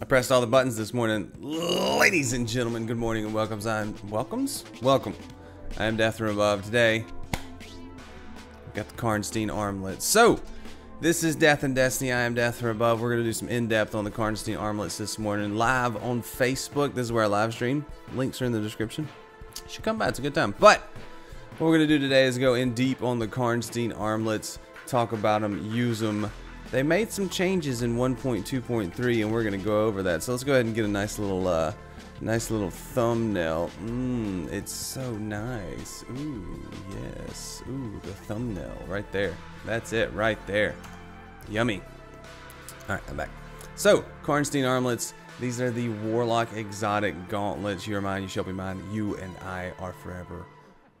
I pressed all the buttons this morning. Ladies and gentlemen, good morning and welcomes. I'm welcomes? Welcome. I am Death from Above. Today, we got the Karnstein armlets. So, this is Death and Destiny. I am Death from Above. We're going to do some in-depth on the Karnstein armlets this morning. Live on Facebook. This is where I live stream. Links are in the description. You should come by. It's a good time. But, what we're going to do today is go in deep on the Karnstein armlets. Talk about them. Use them they made some changes in 1.2.3 and we're going to go over that. So let's go ahead and get a nice little uh, nice little thumbnail. Mmm, it's so nice. Ooh, yes. Ooh, the thumbnail right there. That's it right there. Yummy. All right, I'm back. So, Karnstein armlets. These are the Warlock exotic gauntlets. You are mine, you shall be mine. You and I are forever.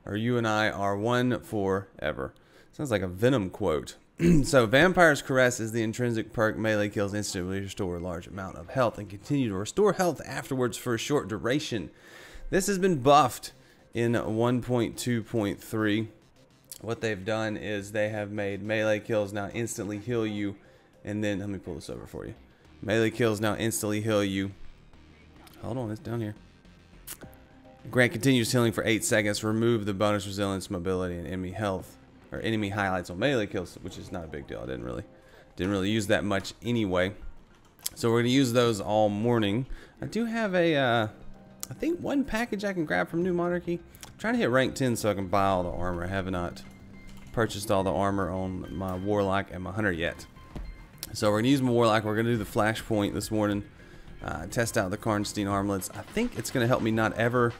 Or you and I are one forever. Sounds like a Venom quote. so Vampire's Caress is the intrinsic perk melee kills instantly restore a large amount of health and continue to restore health afterwards for a short duration. This has been buffed in 1.2.3. What they've done is they have made melee kills now instantly heal you and then let me pull this over for you. Melee kills now instantly heal you. Hold on, it's down here. Grant continues healing for 8 seconds. Remove the bonus resilience, mobility, and enemy health or enemy highlights on melee kills, which is not a big deal. I didn't really didn't really use that much anyway. So we're gonna use those all morning. I do have a uh, I think one package I can grab from New Monarchy. I'm trying to hit rank 10 so I can buy all the armor. I have not purchased all the armor on my Warlock and my Hunter yet. So we're gonna use my Warlock. We're gonna do the Flashpoint this morning. Uh, test out the Karnstein armlets. I think it's gonna help me not ever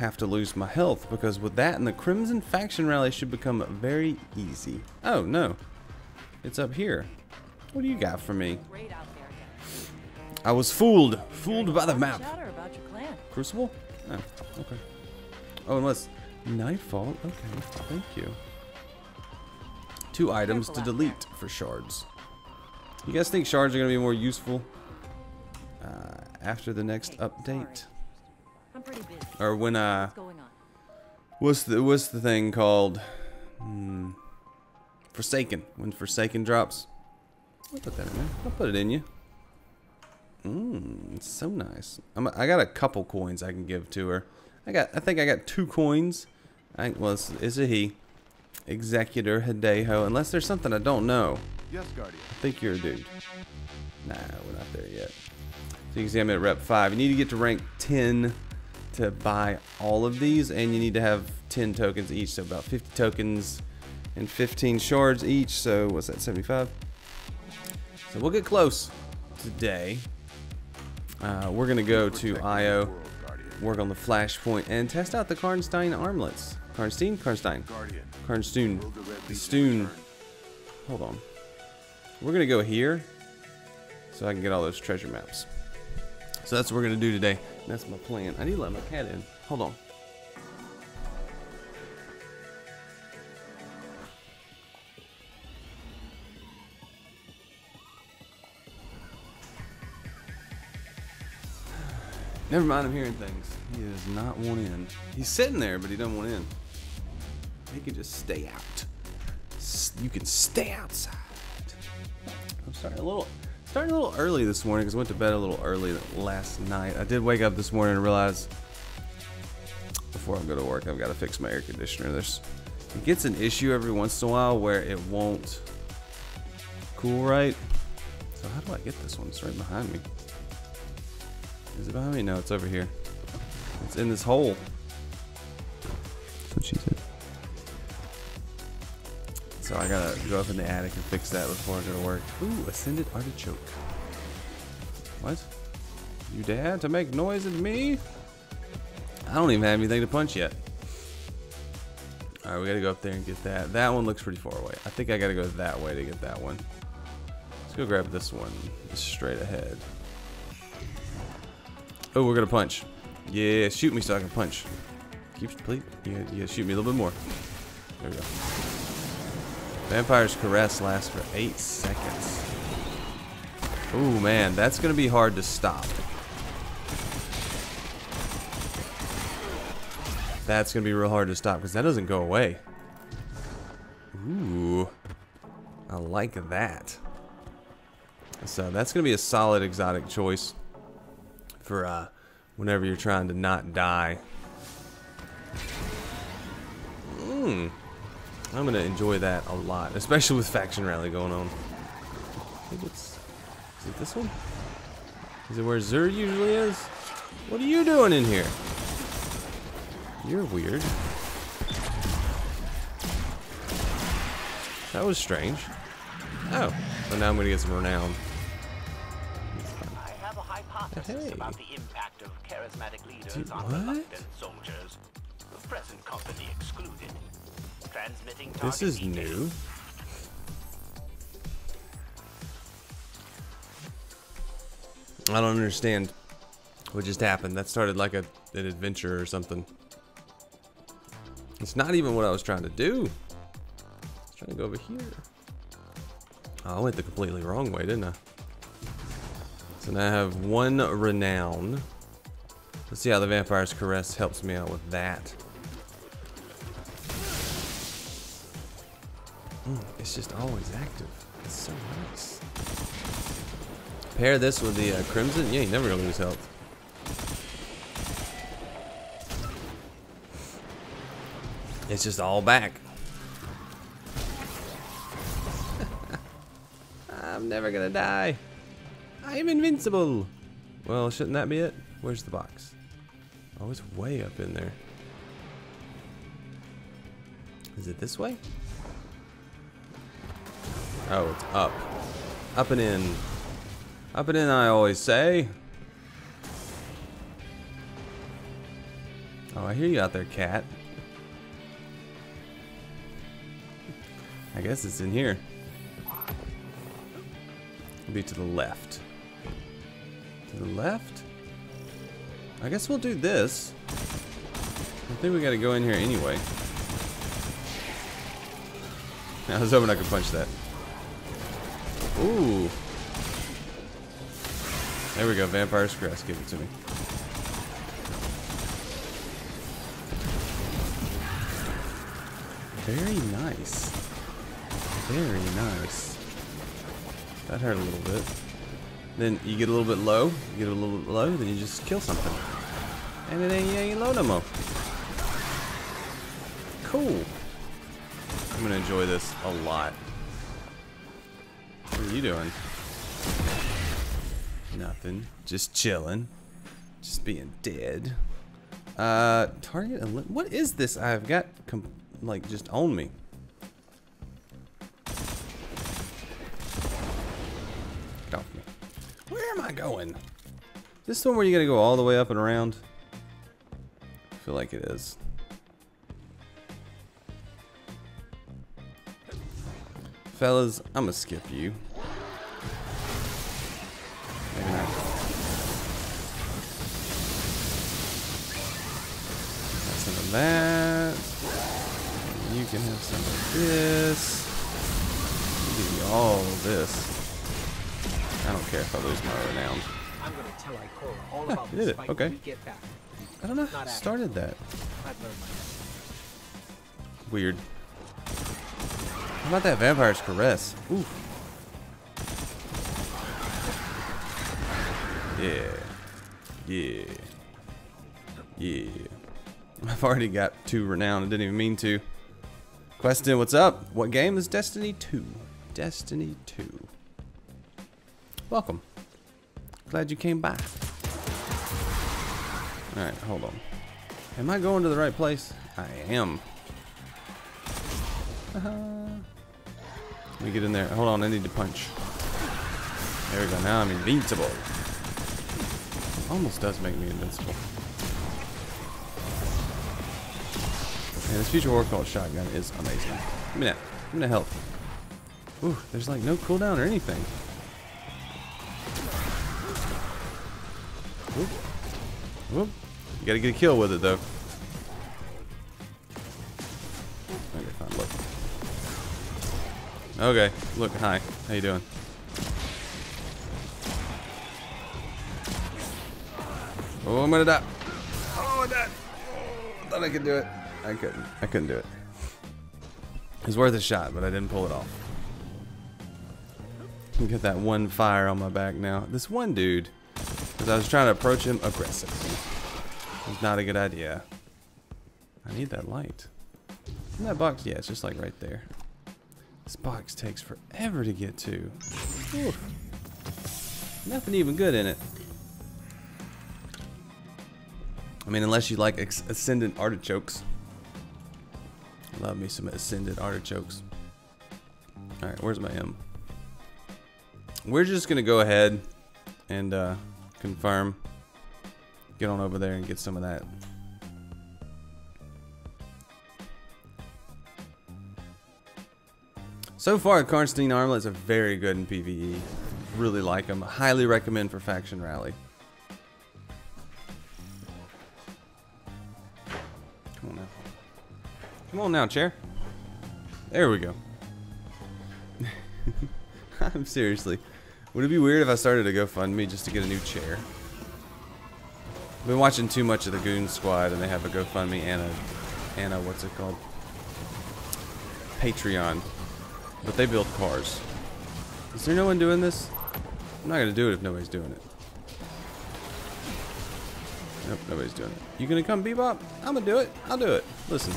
have to lose my health because with that and the Crimson Faction Rally should become very easy. Oh, no. It's up here. What do you got for me? I was fooled. Fooled by the map. Crucible? Oh, okay. Oh, unless Nightfall. Okay, thank you. Two items to delete for shards. You guys think shards are going to be more useful uh, after the next update? Or when uh what's the what's the thing called? Hmm. Forsaken. When Forsaken drops. I'll put that in there. I'll put it in you. Mmm, it's so nice. I'm, I got a couple coins I can give to her. I got, I think I got two coins. I well, it's, it's a he. Executor Hideo. Unless there's something I don't know. Yes, Guardian. I think you're a dude. Nah, we're not there yet. So you can see I'm at rep 5. You need to get to rank 10 to buy all of these and you need to have 10 tokens each so about 50 tokens and 15 shards each so what's that 75 so we'll get close today. Uh, we're gonna go to IO work on the flashpoint and test out the Karnstein armlets. Karnstein? Karnstein. Karnstein. Stoon hold on. We're gonna go here so I can get all those treasure maps. So that's what we're gonna do today that's my plan. I need to let my cat in. Hold on. Never mind, I'm hearing things. He does not want in. He's sitting there, but he doesn't want in. He can just stay out. You can stay outside. I'm sorry, a little Starting a little early this morning because I went to bed a little early last night. I did wake up this morning and realize before I go to work I've got to fix my air conditioner. There's it gets an issue every once in a while where it won't cool right. So how do I get this one? It's right behind me. Is it behind me? No, it's over here. It's in this hole. That's what she said. So I gotta go up in the attic and fix that before I go to work. Ooh, Ascended Artichoke. What? You dare to make noise at me? I don't even have anything to punch yet. Alright, we gotta go up there and get that. That one looks pretty far away. I think I gotta go that way to get that one. Let's go grab this one straight ahead. Oh, we're gonna punch. Yeah, shoot me so I can punch. Keep, please. Yeah, yeah, shoot me a little bit more. There we go. Vampire's Caress lasts for 8 seconds. Ooh, man, that's going to be hard to stop. That's going to be real hard to stop because that doesn't go away. Ooh. I like that. So that's going to be a solid exotic choice. for uh, whenever you're trying to not die. I'm gonna enjoy that a lot, especially with faction rally going on. I think it's is it this one? Is it where Xur usually is? What are you doing in here? You're weird. That was strange. Oh, so now I'm gonna get some renown. I have a hypothesis Hey. about the impact of charismatic leaders Dude, on what? reluctant soldiers. The present company. Transmitting This is new. I don't understand what just happened. That started like a, an adventure or something. It's not even what I was trying to do. I was trying to go over here. Oh, I went the completely wrong way, didn't I? So now I have one renown. Let's see how the Vampire's Caress helps me out with that. Mm, it's just always active. It's so nice. Pair this with the uh, Crimson. Yeah, you never gonna lose health. It's just all back. I'm never gonna die. I'm invincible. Well, shouldn't that be it? Where's the box? Oh, it's way up in there. Is it this way? Oh, it's up. Up and in. Up and in, I always say. Oh, I hear you out there, cat. I guess it's in here. It'll be to the left. To the left? I guess we'll do this. I think we gotta go in here anyway. I was hoping I could punch that. Ooh. There we go, Vampire's Caress, give it to me. Very nice. Very nice. That hurt a little bit. Then you get a little bit low, you get a little bit low, then you just kill something. And it ain't, you ain't low no more. Cool. I'm gonna enjoy this a lot. What are you doing? Nothing. Just chilling. Just being dead. Uh, target. What is this? I've got like just on me. Get off me. Where am I going? Is this one where you gotta go all the way up and around? I feel like it is. Fellas, I'm gonna skip you. Maybe not. Have some of that. You can have some of this. Give you all of this. I don't care if I lose my renown. I'm gonna tell Ikora all Huh, about did it. Okay. get back. I don't know how I started that. I've learned my lesson. Weird. How about that vampire's caress? Ooh. Yeah. Yeah. Yeah. I've already got two renown. I didn't even mean to. Question, what's up? What game is Destiny 2? Destiny 2. Welcome. Glad you came by. Alright, hold on. Am I going to the right place? I am. Uh-huh. Let me get in there. Hold on, I need to punch. There we go. Now I'm invincible. Almost does make me invincible. And this future war cult shotgun is amazing. Give me that. Give me that health. Ooh, there's like no cooldown or anything. Whoop. Whoop. You gotta get a kill with it though. Okay, look, hi. How you doing? Oh, I'm gonna die. Oh, I died. I thought I could do it. I couldn't. I couldn't do it. It was worth a shot, but I didn't pull it off. Get that one fire on my back now. This one dude, Because I was trying to approach him aggressively. It's not a good idea. I need that light. In that box? Yeah, it's just like right there. This box takes forever to get to. Oof. Nothing even good in it. I mean, unless you like ascendant artichokes. Love me some ascendant artichokes. Alright, where's my M? We're just going to go ahead and uh, confirm. Get on over there and get some of that. So far, Karnstein armlets are very good in PvE. Really like them. Highly recommend for Faction Rally. Come on now. Come on now, chair. There we go. I'm seriously. Would it be weird if I started a GoFundMe just to get a new chair? I've been watching too much of the Goon Squad and they have a GoFundMe and a, and a, what's it called? Patreon. But they build cars. Is there no one doing this? I'm not gonna do it if nobody's doing it. Nope, nobody's doing it. You gonna come, Bebop? I'm gonna do it. I'll do it. Listen,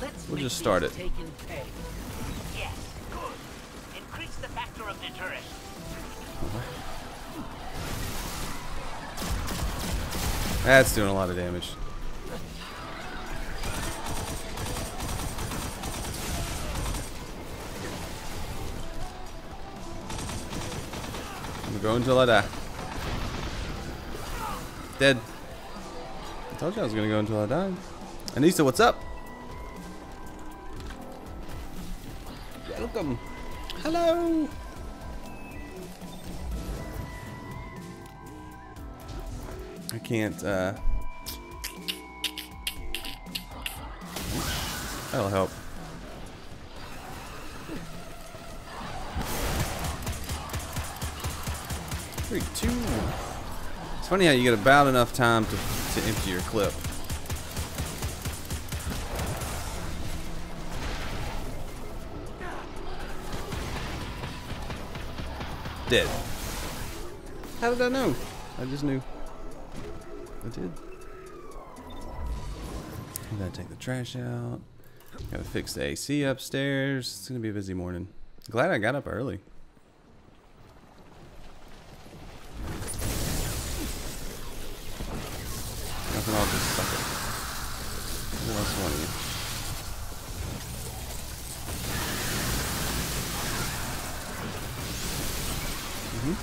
Let's we'll just start it. Yes, good. Increase the factor of deterrent. That's doing a lot of damage. I'm gonna go until I die. Dead. I told you I was gonna go until I died. Anissa, what's up? Welcome. Hello. I can't, uh... That'll help. Three, two. It's funny how you get about enough time to, to empty your clip. Dead. How did I know? I just knew. I did. I gotta take the trash out. Gotta fix the AC upstairs. It's gonna be a busy morning. Glad I got up early. Nothing, I'll just suck it. What else want you? Mm-hmm.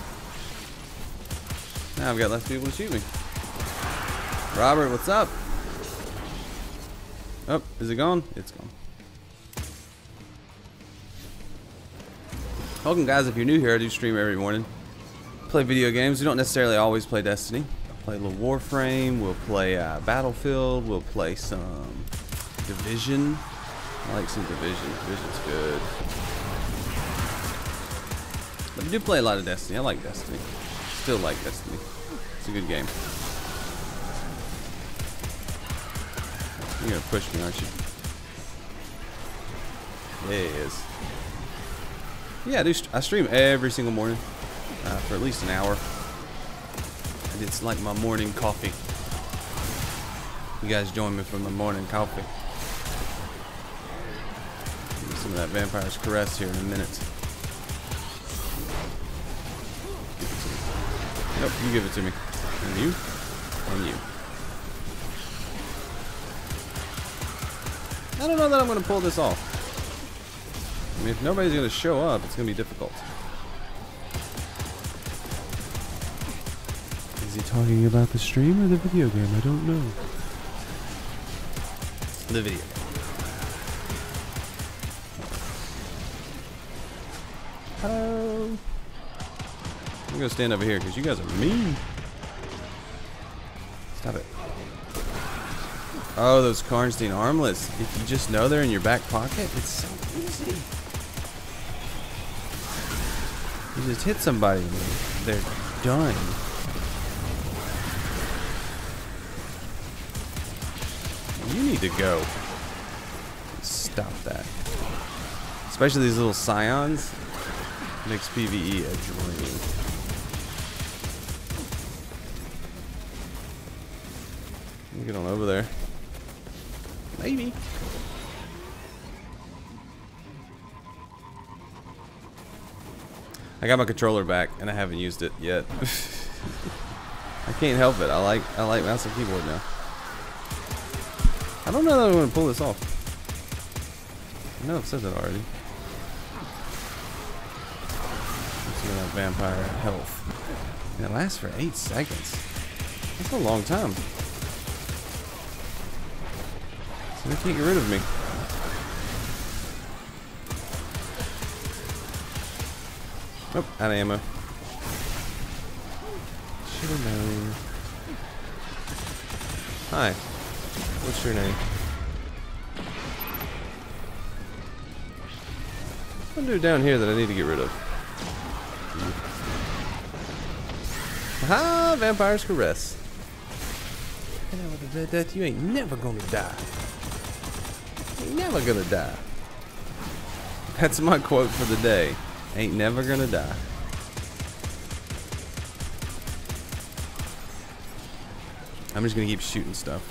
Now I've got less people to shoot me. Robert, what's up? Oh, is it gone? It's gone. Welcome guys, if you're new here, I do stream every morning. Play video games. We don't necessarily always play Destiny. Play a little Warframe, we'll play uh, Battlefield, we'll play some Division. I like some Division. Division's good. But I do play a lot of Destiny. I like Destiny. Still like Destiny. It's a good game. You're gonna push me, aren't you? Yeah. Yeah, I do. St I stream every single morning uh, for at least an hour. And it's like my morning coffee. You guys join me for my morning coffee. Some of that vampire's caress here in a minute. Nope, you give it to me. And you, and you. I don't know that I'm going to pull this off. I mean, if nobody's going to show up, it's going to be difficult. Is he talking about the stream or the video game? I don't know. The video. Hello. I'm to stand over here because you guys are mean. Stop it. Oh, those Karnstein armlets. If you just know they're in your back pocket, it's so easy. You just hit somebody and they're done. To go. Stop that. Especially these little scions. Makes PvE a dream. Get on over there. Maybe. I got my controller back and I haven't used it yet. I can't help it. I like I like mouse and keyboard now. I don't know that I'm gonna pull this off. I know I've said that already. Let's see that vampire health. And it lasts for eight seconds. That's a long time. So they can't get rid of me. Oh, out of ammo. Should've known. Hi. What's your name? What do down here that I need to get rid of? Ha! Vampire's caress. You know what, Red Death, you ain't never gonna die. You ain't never gonna die. That's my quote for the day. Ain't never gonna die. I'm just gonna keep shooting stuff.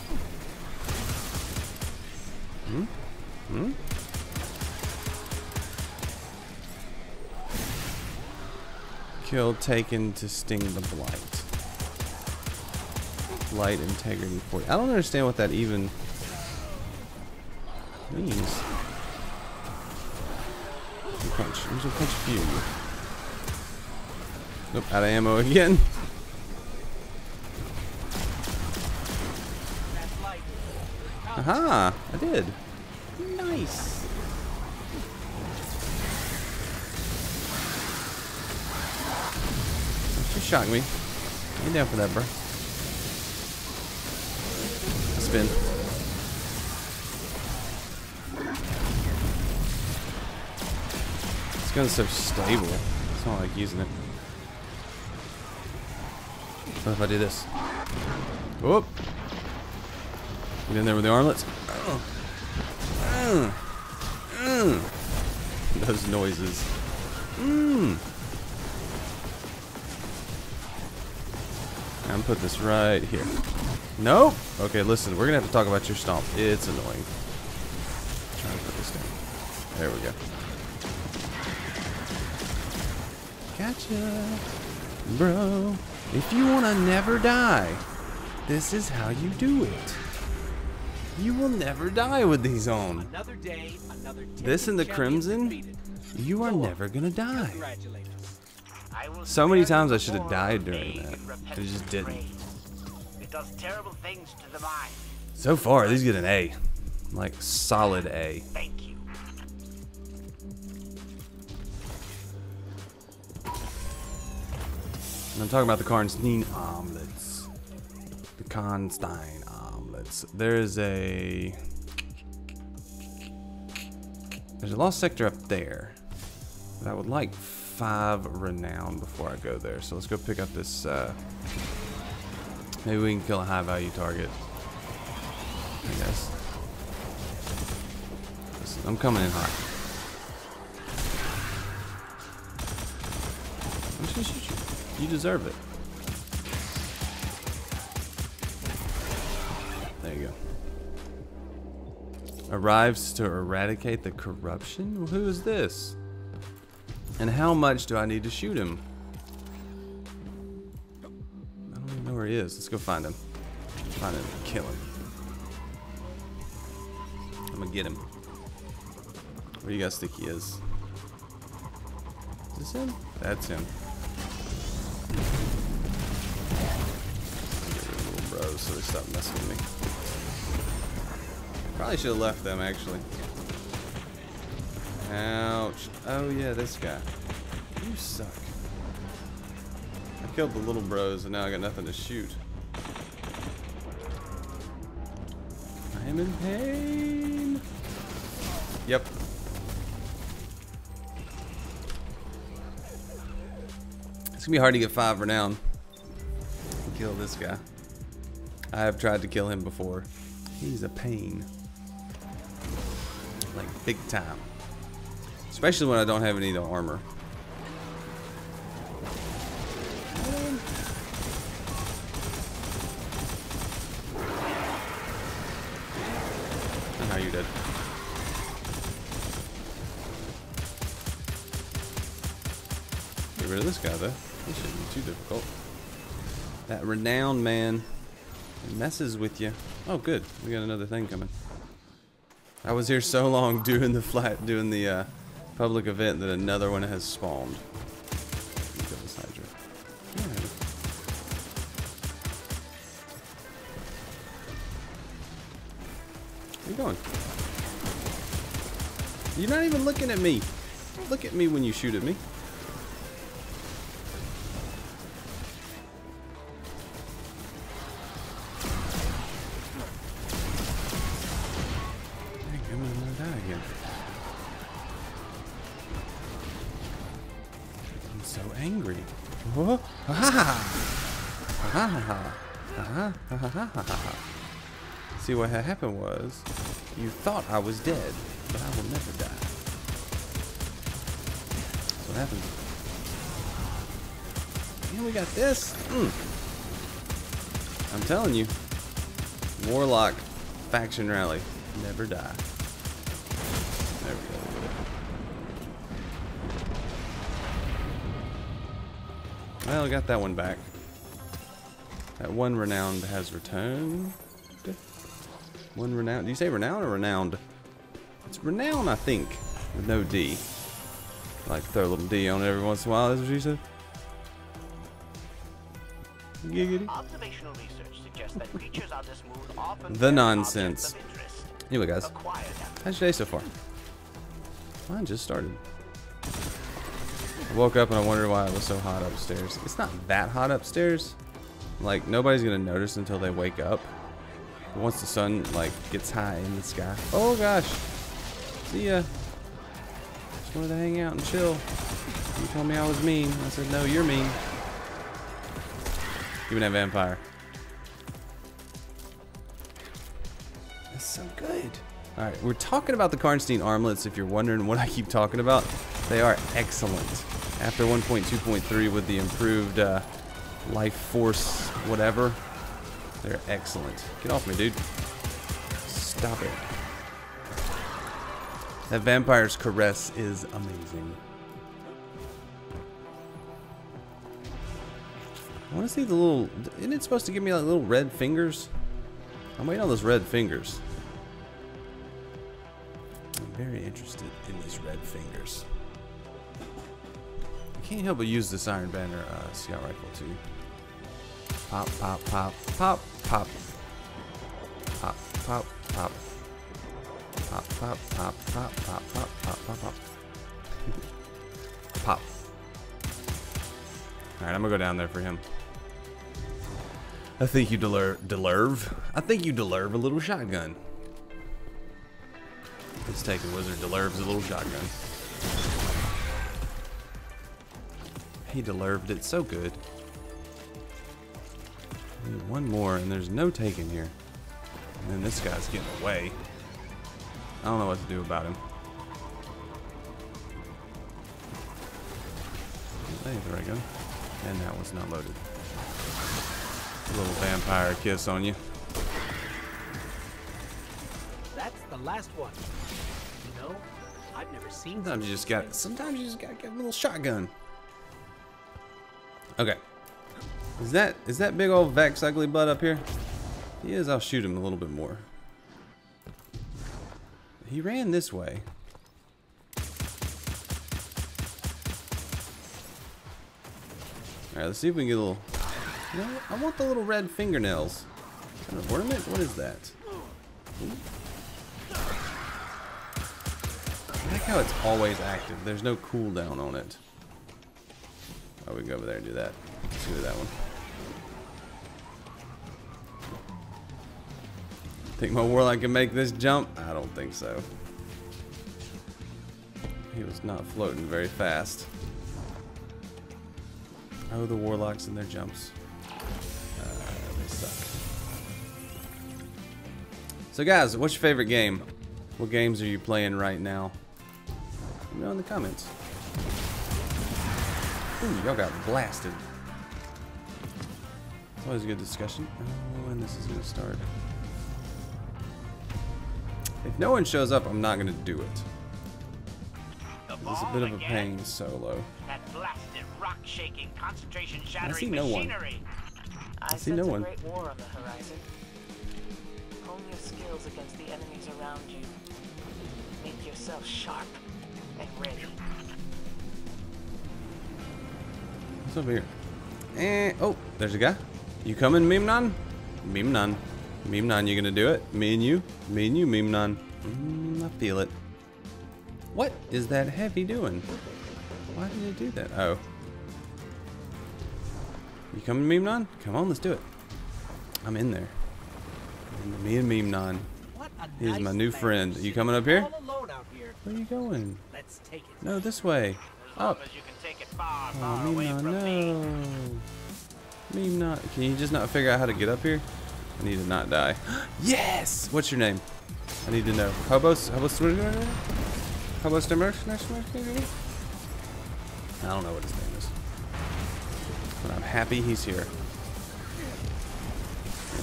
Kill taken to sting the blight. Blight integrity 40. I don't understand what that even means. Punch. I'm just gonna punch a few of you. Nope, out of ammo again. Aha! I did. You shocked me. You down for that, bro? Spin. This gun's so stable. It's not like using it. What if I do this? Whoop! Get in there with the armlets. Oh. Mm. Mm. Those noises. Put this right here. Nope. Okay, listen. We're gonna have to talk about your stomp. It's annoying. To put this down. There we go. Gotcha, bro. If you wanna never die, this is how you do it. You will never die with these on. Another day, another This and the Crimson, defeated. you are never gonna die. So many times I should have died during that. I just didn't. It does terrible things to the mind. So far, these get an A. Like, solid A. Thank you. And I'm talking about the Karnstein omelets. The Karnstein omelets. There's a... There's a lost sector up there. that I would like five renown before I go there. So let's go pick up this, uh... Maybe we can kill a high value target. I guess. Listen, I'm coming in hot. I'm just gonna shoot you. You deserve it. There you go. Arrives to eradicate the corruption? Who is this? And how much do I need to shoot him? I don't even know where he is. Let's go find him. Find him kill him. I'm gonna get him. Where do you guys think he is? Is this him? That's him. Get rid of little bros so they stop messing with me. Probably should have left them actually. Ouch. Oh yeah, this guy. You suck. I killed the little bros and now I got nothing to shoot. I am in pain. Yep. It's gonna be hard to get five renown. Kill this guy. I have tried to kill him before. He's a pain. Like big time. Especially when I don't have any armor. you're dead. Get rid of this guy though. This shouldn't be too difficult. That renowned man messes with you. Oh, good. We got another thing coming. I was here so long doing the flat, doing the uh, public event that another one has spawned. You going? You're not even looking at me. Look at me when you shoot at me. See what had happened was, you thought I was dead, but I will never die. That's what happens. And we got this. Mm. I'm telling you, Warlock faction rally, never die. There we go. Well, I got that one back. That one renowned has returned. One renowned. Do you say renowned or renowned? It's renowned, I think, with no D. Like throw a little D on it every once in a while. That's what you said. Giggity. Observational research suggests that creatures on this moon often The nonsense. objects of interest. Anyway, guys, how's your day so far? Mine just started. I woke up and I wondered why it was so hot upstairs. It's not that hot upstairs. Like nobody's gonna notice until they wake up. Once the sun like gets high in the sky. Oh gosh. See ya. Just wanted to hang out and chill. You told me I was mean. I said no, you're mean. Even that vampire. That's so good. All right, we're talking about the Karnstein armlets. If you're wondering what I keep talking about, they are excellent. After 1.2.3 with the improved uh, life force, whatever, they're excellent. Get off me, dude. Stop it. That vampire's caress is amazing. I want to see the little. Isn't it supposed to give me like little red fingers? I'm waiting on those red fingers. I'm very interested in these red fingers. I can't help but use this Iron Banner uh, scout rifle too. Pop, pop, pop, pop, pop. Pop, pop, pop. Pop, pop, pop, pop, pop, pop, pop, pop, pop. Pop. Alright, I'm gonna go down there for him. I think you deler deserve. I think you deserve a little shotgun. This taken wizard deserves a little shotgun. He deserved it so good. One more, and there's no taking here. And then this guy's getting away. I don't know what to do about him. Hey, there we go. And that was not loaded. A little vampire kiss on you. That's the last one. You know, I've never seen. Sometimes you just got. Sometimes you just gotta get a little shotgun. Okay. Is that is that big old Vex ugly butt up here? If he is. I'll shoot him a little bit more. He ran this way. All right, let's see if we can get a little. You know? I want the little red fingernails. Is that an ornament? What is that? I like how it's always active. There's no cooldown on it. Oh, we can go over there and do that. Let's do that one. Think my warlock can make this jump? I don't think so. He was not floating very fast. Oh, the warlocks and their jumps. Uh, they suck. So guys, what's your favorite game? What games are you playing right now? Let me know in the comments. Ooh, y'all got blasted. It's always a good discussion. Oh, and this is gonna start. If no one shows up, I'm not gonna do it. The It's a bit of a again? pain solo. That blasted rock-shaking, concentration-shattering see no one. machinery. I see sense no a one. great war on the horizon. Hone your skills against the enemies around you. Make yourself sharp and ready. What's over here? Eh, oh, there's a guy. You coming, Memnon? Memnon. Memnon, you gonna do it? Me and you? Me and you, Memnon. Mm, I feel it. What is that heavy doing? Why did it do that? Oh. You coming, Memnon? Come on, let's do it. I'm in there. And me and Memnon. He's nice my new friend. You coming up here? All alone out here. Where are you going? Let's take it. No, this way. Up. as you can take it far, Oh, Memnon, me. no. Meme not. Can you just not figure out how to get up here? I need to not die. yes! What's your name? I need to know. Hobos? Hobos? Hobos Demers? I don't know what his name is. But I'm happy he's here.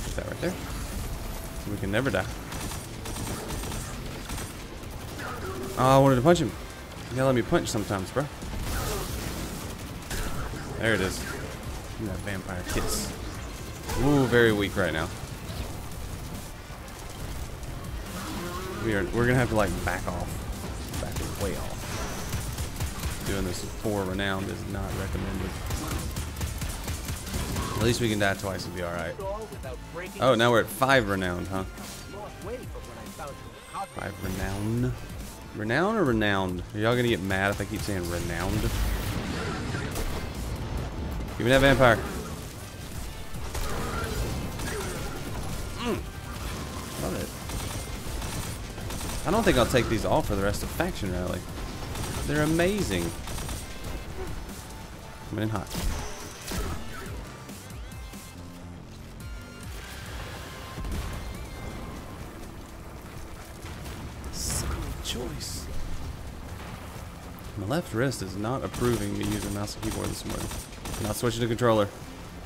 Put that right there. So we can never die. Oh, I wanted to punch him. You gotta let me punch sometimes, bro. There it is. Give that vampire kiss. Ooh, very weak right now. We are we're gonna have to like back off. Back way off. Doing this for renowned is not recommended. At least we can die twice and be alright. Oh, now we're at five renowned, huh? Five renown. Renown or renowned? Are y'all gonna get mad if I keep saying renowned? Give me that vampire. Mm. Love it. I don't think I'll take these all for the rest of Faction Rally. They're amazing. Coming in hot. Choice. My left wrist is not approving me using mouse and keyboard this morning. I'm Not switching to controller.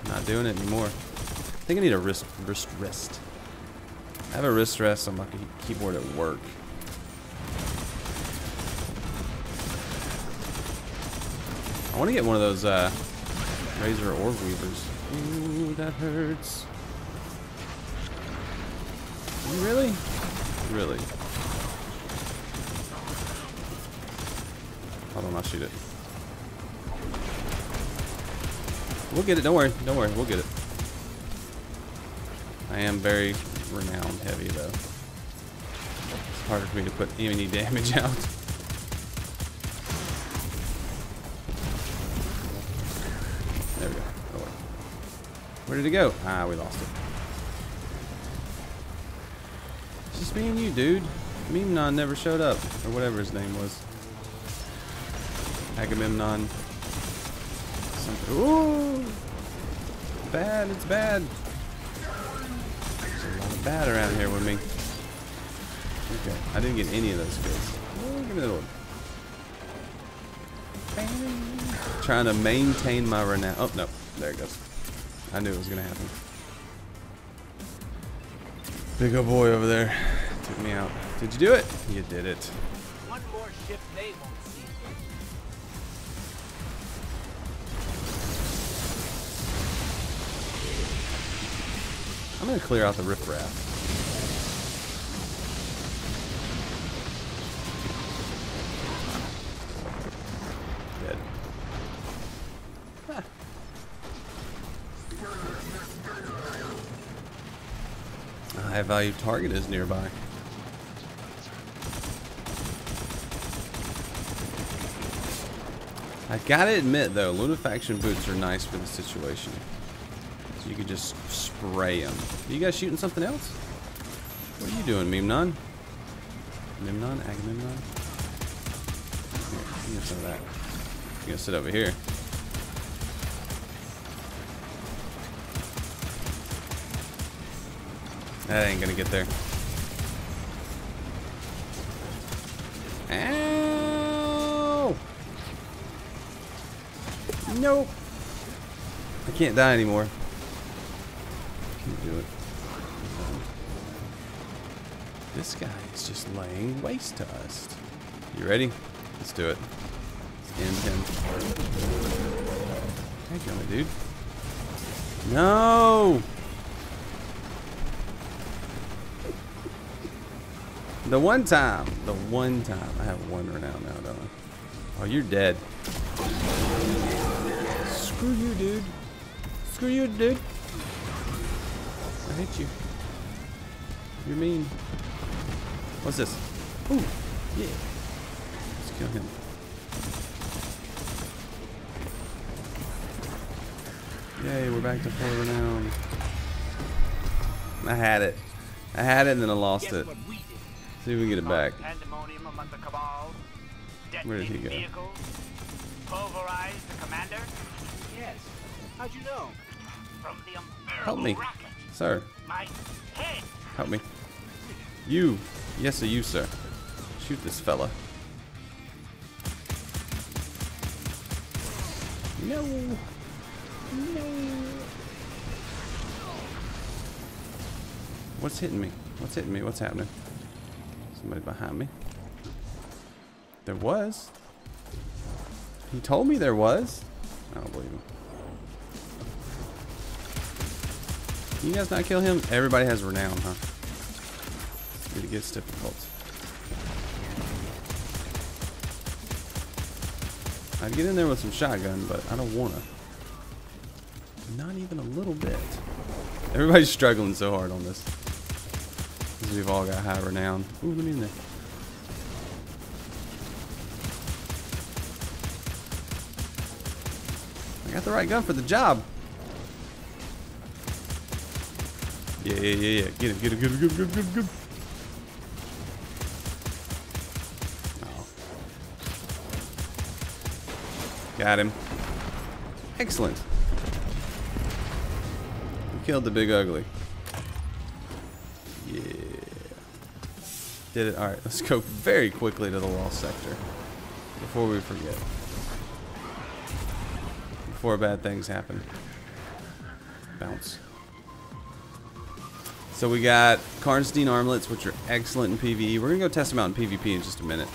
I'm Not doing it anymore. I think I need a wrist wrist rest. I have a wrist rest on my key- keyboard at work. I want to get one of those uh, Razer Orbweavers. Ooh, that hurts. Really? Really? Hold on, I'll shoot it. We'll get it. Don't worry. Don't worry. We'll get it. I am very renowned heavy, though. It's harder for me to put any damage out. Where did it go? Ah, we lost it. It's just me and you, dude. Memnon never showed up, or whatever his name was. Agamemnon. Something. Ooh! Bad, it's bad. There's a lot of bad around here with me. Okay, I didn't get any of those kills. Give me that one. Trying to maintain my renown. Oh, no. There it goes. I knew it was going to happen. Big old boy over there. Took me out. Did you do it? You did it. One more ship they won't see. I'm gonna clear out the riffraff. A high value target is nearby. I gotta admit though, Lunafaction boots are nice for the situation. So you can just spray them. Are you guys shooting something else? What are you doing, Memnon? Memnon? Agamemnon? Here, give me some of that. You're gonna sit over here. That ain't gonna get there. Ow! Nope. I can't die anymore. Can't do it. This guy is just laying waste to us. You ready? Let's do it. End him. Me, dude. No! The one time, the one time, I have one renown now, don't I? Oh, you're dead. Screw you, dude. Screw you, dude. I hate you. You're mean. What's this? Ooh, yeah. Let's kill him. Yay, we're back to full renown. I had it. I had it and then I lost Guess it. What we? See if we can get it back. Pandemonium among the Cabal. Where did he go? Vehicles. Pulverize the commander Yes. How'd you know? from the Help me. rocket. Sir, My head. help me. You. Yes, sir, you, sir. Shoot this fella. No. No. What's hitting me? What's hitting me? What's happening? Somebody behind me. There was. He told me there was. I don't believe him. Can you guys not kill him? Everybody has renown, huh? It gets difficult. I'd get in there with some shotgun, but I don't wanna. Not even a little bit. Everybody's struggling so hard on this. We've all got high renown. Ooh, let me in there. I got the right gun for the job. Yeah, yeah, yeah, yeah. Get him, get him, get him, get him, get him, get him, get him. Oh. Got him. Excellent. We killed the big ugly. Did it. Alright, let's go very quickly to the wall sector. Before we forget. Before bad things happen. Bounce. So we got Karnstein armlets, which are excellent in PvE. We're going to go test them out in PvP in just a minute.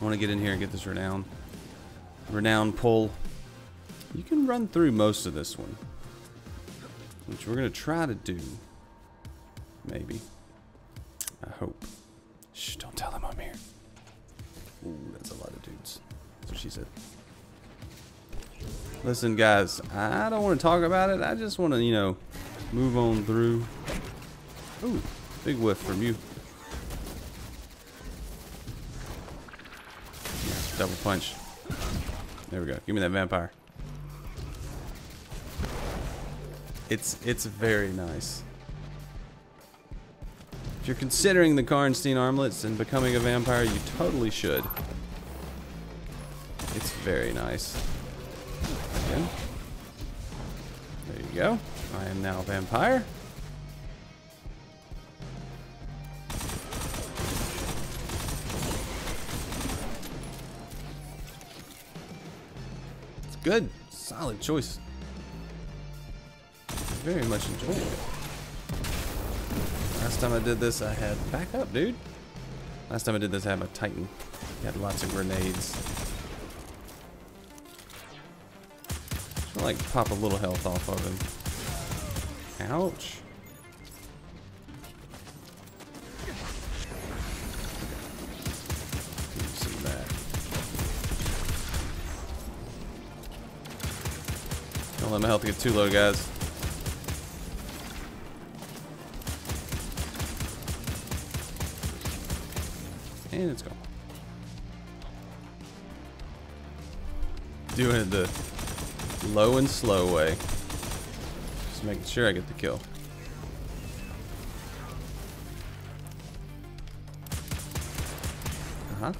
I want to get in here and get this renown. Renown pull. You can run through most of this one. Which we're going to try to do. Maybe. I hope. Shh, don't tell them I'm here. Ooh, that's a lot of dudes. That's what she said. Listen, guys, I don't want to talk about it. I just want to, you know, move on through. Ooh, big whiff from you. Yeah, double punch. There we go. Give me that vampire. It's it's very nice. If you're considering the Karnstein armlets and becoming a vampire, you totally should. It's very nice. Again. There you go. I am now a vampire. It's good. Solid choice. Very much enjoying it. Last time I did this, I had back up, dude. Last time I did this, I had my Titan. He had lots of grenades. Wanna, like pop a little health off of him. Ouch. Don't let my health get too low, guys. And it's gone. Doing it the low and slow way. Just making sure I get the kill. Uh huh.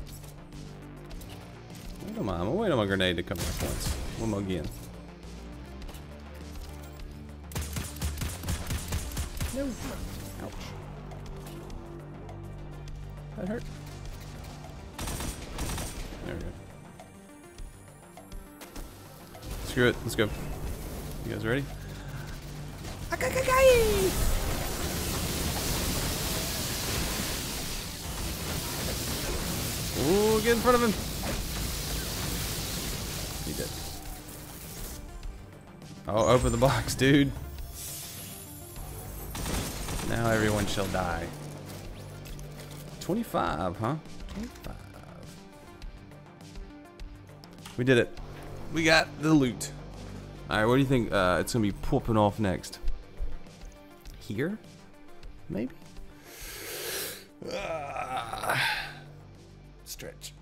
Wait a minute. I'm gonna on my grenade to come back once. One more again. No. Ouch. That hurt. Screw it. Let's go. You guys ready? Ooh, get in front of him. He did. Oh, open the box, dude. Now everyone shall die. 25, huh? 25. We did it. We got the loot. Alright, what do you think uh, it's going to be popping off next? Here? Maybe? Ah. stretch.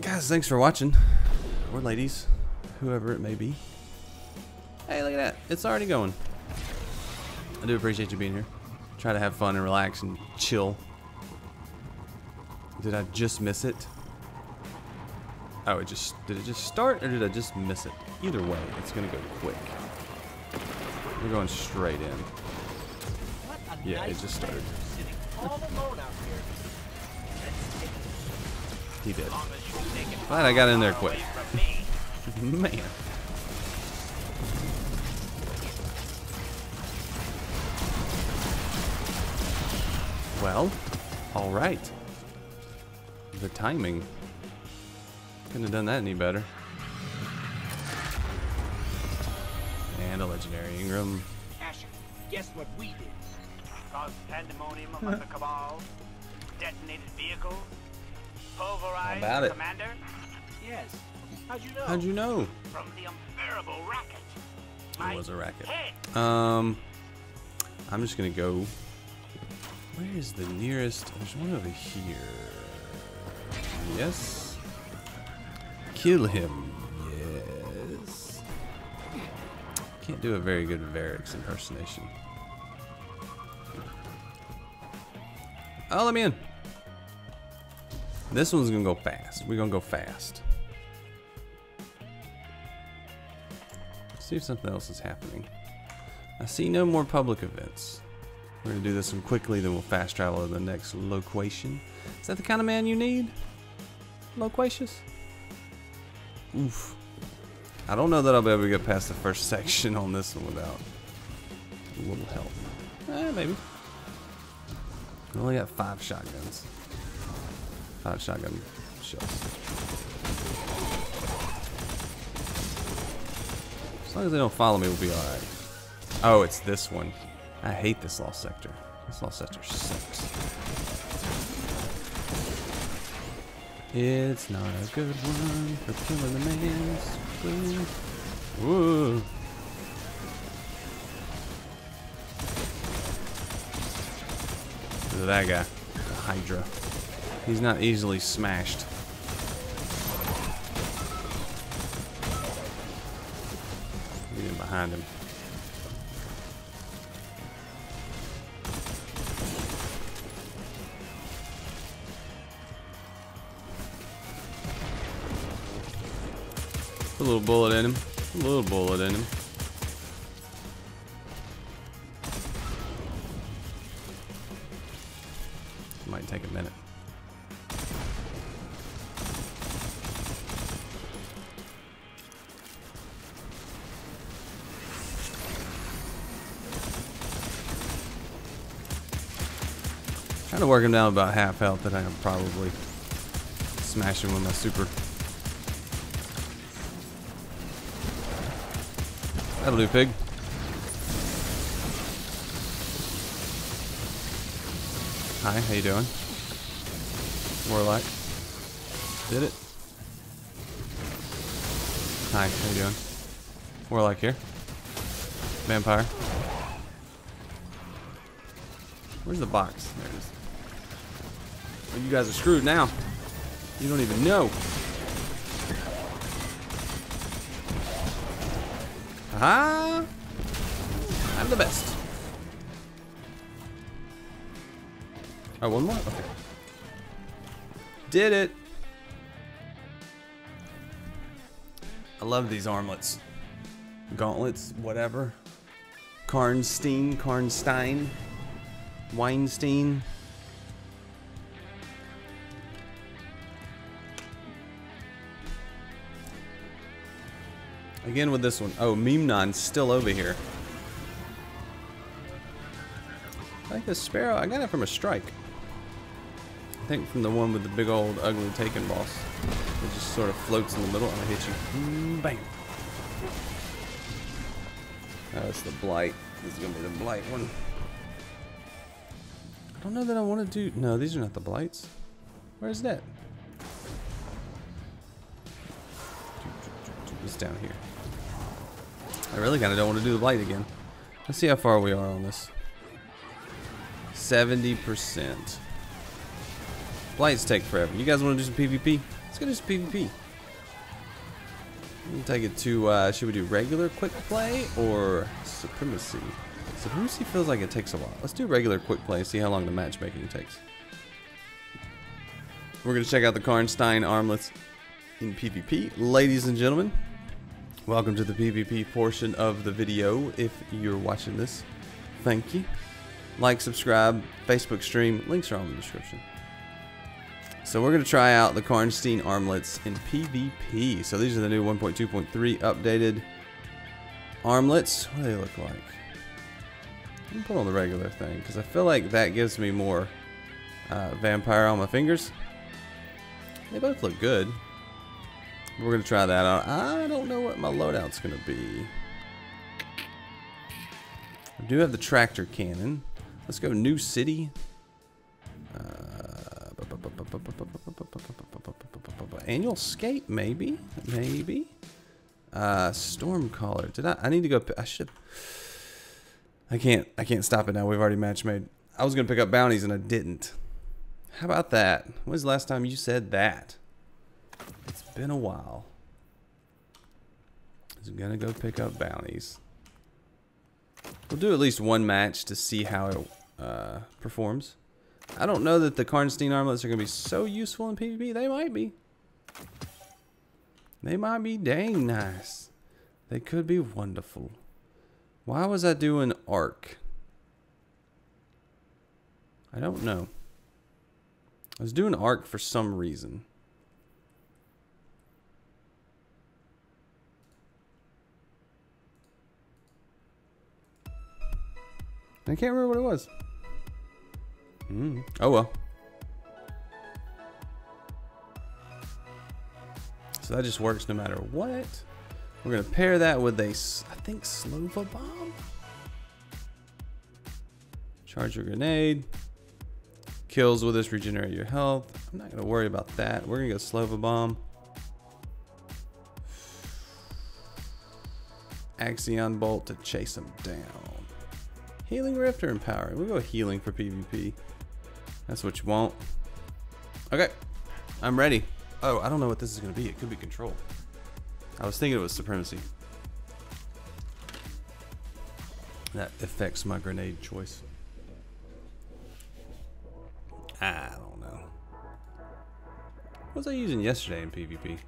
Guys, thanks for watching. Or ladies, whoever it may be. Hey, look at that. It's already going. I do appreciate you being here. Try to have fun and relax and chill. Did I just miss it? Oh, it just did it just start or did I just miss it? Either way, it's gonna go quick. We're going straight in. Yeah, it just started. He did. Glad I got in there quick. Man. Well, all right. The timing. Couldn't have done that any better. And a legendary engram. Asher, guess what we did? Caused pandemonium among the Cabal. Detonated vehicles. Pulverized about it? commander. Yes. How'd you know? How'd you know? From the unbearable racket. It was a racket. Um, I'm just gonna go. Where is the nearest? There's one over here. Yes. Kill him. Yes. Can't do a very good Variks impersonation. Oh, let me in. This one's gonna go fast. We're gonna go fast. Let's See if something else is happening. I see no more public events. We're gonna do this one quickly, then we'll fast travel to the next location. Is that the kind of man you need? Loquacious? Oof. I don't know that I'll be able to get past the first section on this one without a little help. Eh, maybe. I only got five shotguns. Five shotgun shells. As long as they don't follow me, we'll be alright. Oh, it's this one. I hate this lost sector. This lost sector sucks. It's not a good one for killing the man's queen. Whoa. That guy. The Hydra. He's not easily smashed. In behind him. A little bullet in him. A little bullet in him. Might take a minute. Trying to work him down about half health that I am probably smashing with my super. That'll pig. Hi, how you doing? Warlock. Did it? Hi, how you doing? Warlock here. Vampire. Where's the box? There it is. Well, you guys are screwed now. You don't even know. Aha! I'm the best. Oh, one more? Okay. Did it! I love these armlets. Gauntlets, whatever. Karnstein, Karnstein, Weinstein. Again with this one. Oh, Memnon's still over here. I think this sparrow, I got it from a strike. I think from the one with the big old ugly taken boss. It just sort of floats in the middle and I hit you. Bam. Oh, that's the blight. This is gonna be the blight one. I don't know that I want to do. No, these are not the blights. Where's that? It's down here. I really kind of don't want to do the blight again. Let's see how far we are on this. 70%. Blights take forever. You guys want to do some PvP? Let's go do some PvP. We'll take it to, uh, should we do regular quick play or supremacy? Supremacy feels like it takes a while. Let's do regular quick play and see how long the matchmaking takes. We're going to check out the Karnstein armlets in PvP. Ladies and gentlemen, welcome to the PvP portion of the video. If you're watching this, thank you. Like, subscribe, Facebook stream, links are all in the description. So we're going to try out the Karnstein armlets in PvP. So these are the new 1.2.3 updated armlets. What do they look like? I'm put on the regular thing because I feel like that gives me more uh, vampire on my fingers. They both look good. We're to try that out. I don't know what my loadout's to be. I do have the tractor cannon. Let's go New City. Annual skate, maybe, maybe. Uh, Stormcaller. Did I? I need to go. I should. I can't. I can't stop it now. We've already match made. I was gonna pick up bounties and I didn't. How about that? When's the last time you said that? Been a while. I was gonna go pick up bounties. We'll do at least one match to see how it uh, performs. I don't know that the Karnstein armlets are to be so useful in PvP. They might be. They might be dang nice. They could be wonderful. Why was I doing arc? I don't know. I was doing arc for some reason. I can't remember what it was. Mm. Oh well. So that just works no matter what. We're gonna pair that with a, I think, Nova bomb. Charge your grenade. Kills with this regenerate your health. I'm not gonna worry about that. We're gonna go Nova bomb. Axion bolt to chase him down. Healing rift or empowering? We'll go healing for PvP. That's what you want. Okay. I'm ready. Oh, I don't know what this is going to be. It could be control. I was thinking it was supremacy. That affects my grenade choice. I don't know. What was I using yesterday in PvP?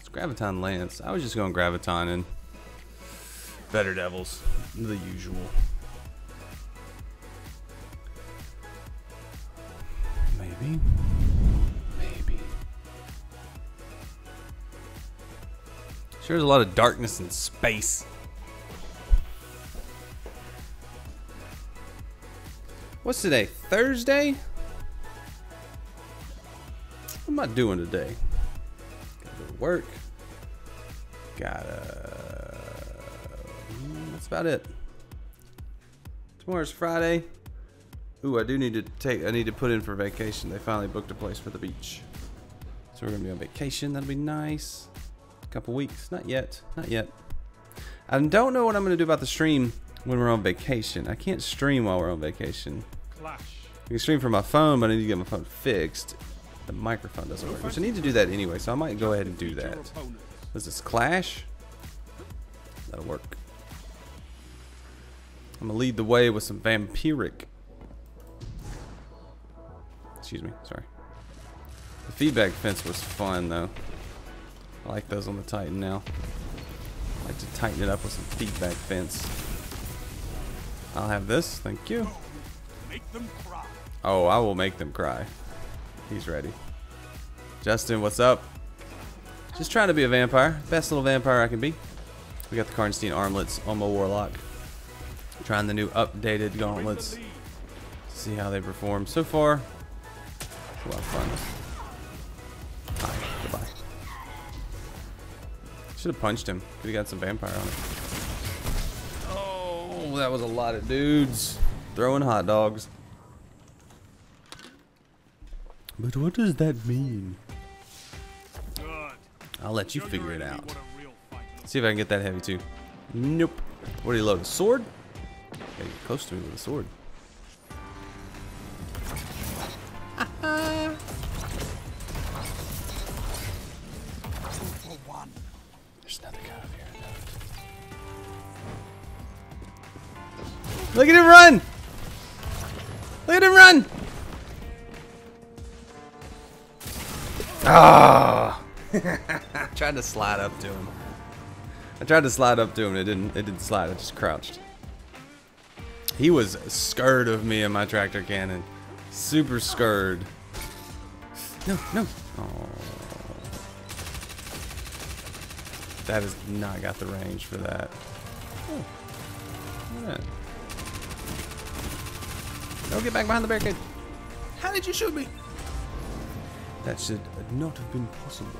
It's Graviton Lance. I was just going Graviton and Better Devils. The usual. Maybe. Maybe. Sure, there's a lot of darkness in space. What's today? Thursday? What am I doing today? Gotta go to work. Gotta. About it. Tomorrow's Friday. Ooh, I do need to take. I need to put in for vacation. They finally booked a place for the beach, so we're gonna be on vacation. That'll be nice. A couple weeks. Not yet. Not yet. I don't know what I'm gonna do about the stream when we're on vacation. I can't stream while we're on vacation. Clash. I can stream from my phone, but I need to get my phone fixed. The microphone doesn't work, which I need to do that anyway, so I might go ahead and do that. Does this clash? That'll work. I'm gonna lead the way with some vampiric. Excuse me, sorry. The feedback fence was fun though. I like those on the Titan now. I like to tighten it up with some feedback fence. I'll have this, thank you. Make them cry. Oh, I will make them cry. He's ready. Justin, what's up? Just trying to be a vampire. Best little vampire I can be. We got the Karnstein armlets on my warlock. Trying the new updated gauntlets. See how they perform. So far, it's a lot of fun. Hi, goodbye. Should have punched him. Could have got some vampire on it. Oh, that was a lot of dudes throwing hot dogs. But what does that mean? I'll let you figure it out. what a real fight looks See if I can get that heavy too. Nope. What do you load? A sword? Gotta get close to me with a sword. There's nothing out of here. Look at him run! Look at him run! Ah! I tried to slide up to him. I tried to slide up to him. It didn't. It didn't slide. I just crouched. He was scared of me and my tractor cannon. Super scared. No, no. Oh. That has not got the range for that. Oh. That. Don't get back behind the barricade. How did you shoot me? That should not have been possible.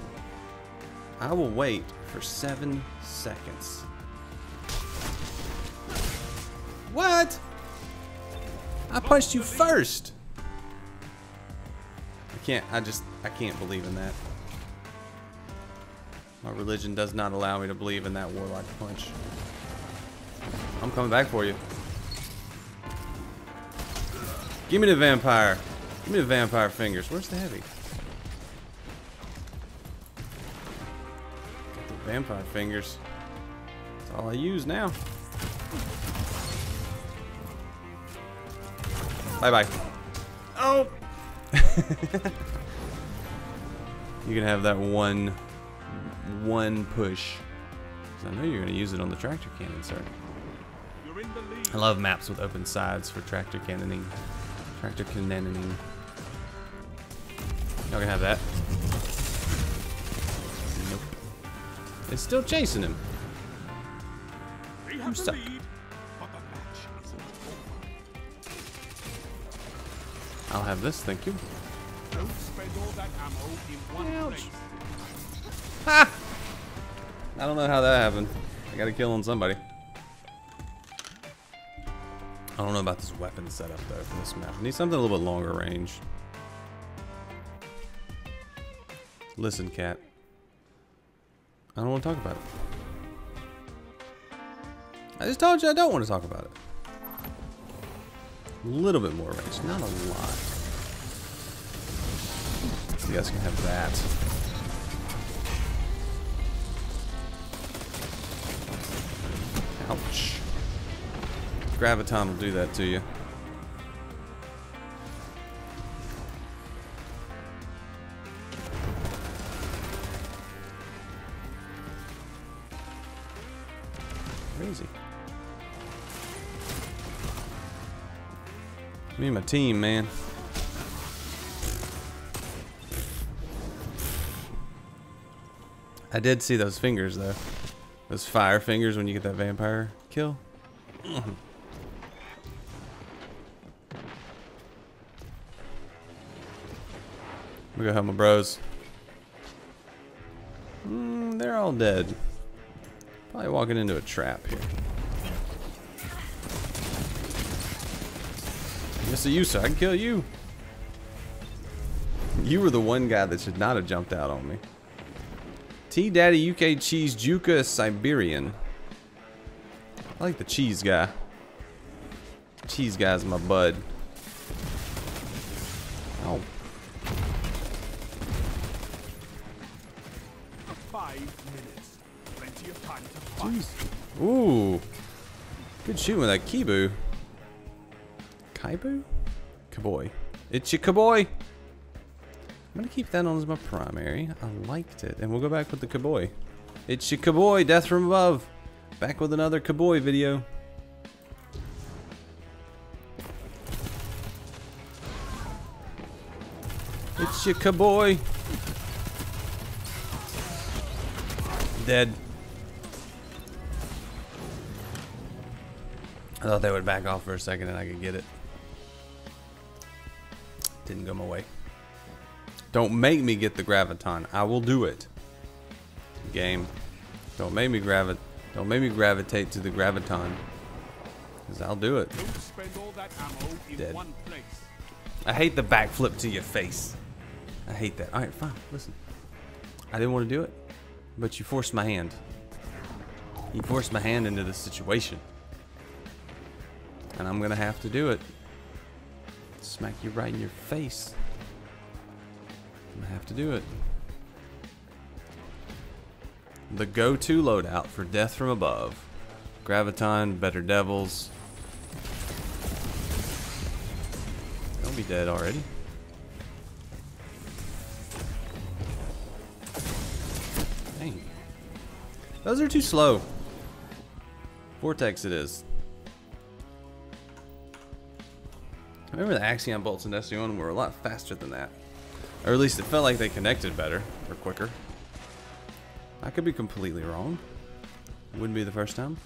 I will wait for seven seconds. What? I punched you first. I can't, I just, I can't believe in that. My religion does not allow me to believe in that warlock punch. I'm coming back for you. Give me the vampire. Give me the vampire fingers. Where's the heavy? Got the vampire fingers. That's all I use now. Bye bye. Oh! you can have that one one push. I know you're gonna use it on the tractor cannon, sir. You're in the lead. I love maps with open sides for tractor cannoning. Tractor cannoning. Y'all can have that. Nope. It's still chasing him. The stuck. I'll have this, thank you. Don't spend all that ammo in one Ouch. place. Ha! I don't know how that happened. I gotta kill on somebody. I don't know about this weapon setup though for this map. I need something a little bit longer range. Listen, cat. I don't want to talk about it. I just told you I don't want to talk about it. A little bit more range, not a lot. You guys can have that. Ouch. Graviton will do that to you. Crazy. Me and my team, man. I did see those fingers though. Those fire fingers when you get that vampire kill. We go help my bros. Mm, they're all dead. Probably walking into a trap here. Mr. Yusa, I can kill you. You were the one guy that should not have jumped out on me. T Daddy UK Cheese Juka Siberian. I like the cheese guy. Cheese guy's my bud. Oh. Five minutes. Plenty of time to fight. Ooh. Good shooting with that Kibu. Kaibu? Kaboy. It's your Kaboy. I'm gonna keep that on as my primary. I liked it. And we'll go back with the Kaboy. It's your Kaboy, Death from Above. Back with another Kaboy video. It's your Kaboy. Dead. I thought they would back off for a second and I could get it. Didn't go my way. Don't make me get the graviton. I will do it. Game. Don't make me gravi don't make me gravitate to the graviton. Cause I'll do it. Spend all that ammo in Dead. one place. I hate the backflip to your face. I hate that. Alright, fine. Listen. I didn't want to do it, but you forced my hand. You forced my hand into this situation. And I'm gonna have to do it. Smack you right in your face. I'm gonna have to do it. The go-to loadout for Death from Above. Graviton, Better Devils. Don't be dead already. Dang. Those are too slow. Vortex it is. I remember the Axion bolts in Destiny 1 were a lot faster than that. Or at least it felt like they connected better, or quicker. I could be completely wrong. Wouldn't be the first time.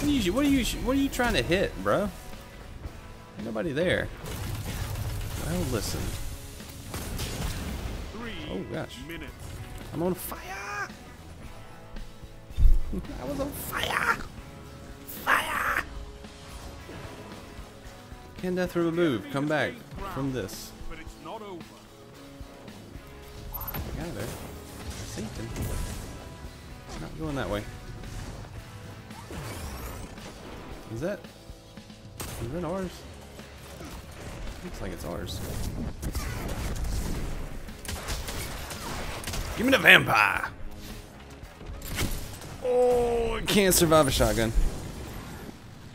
What are you, what are you, what are you trying to hit, bro? Ain't nobody there. Well, listen. Oh gosh. I'm on fire! I was on fire! Fire! Can Death from Above? Come back from this. But it's not over. I got there. Eh? Satan. Not going that way. Is that? Is that ours? Looks like it's ours. Give me the vampire! Oh, I can't survive a shotgun.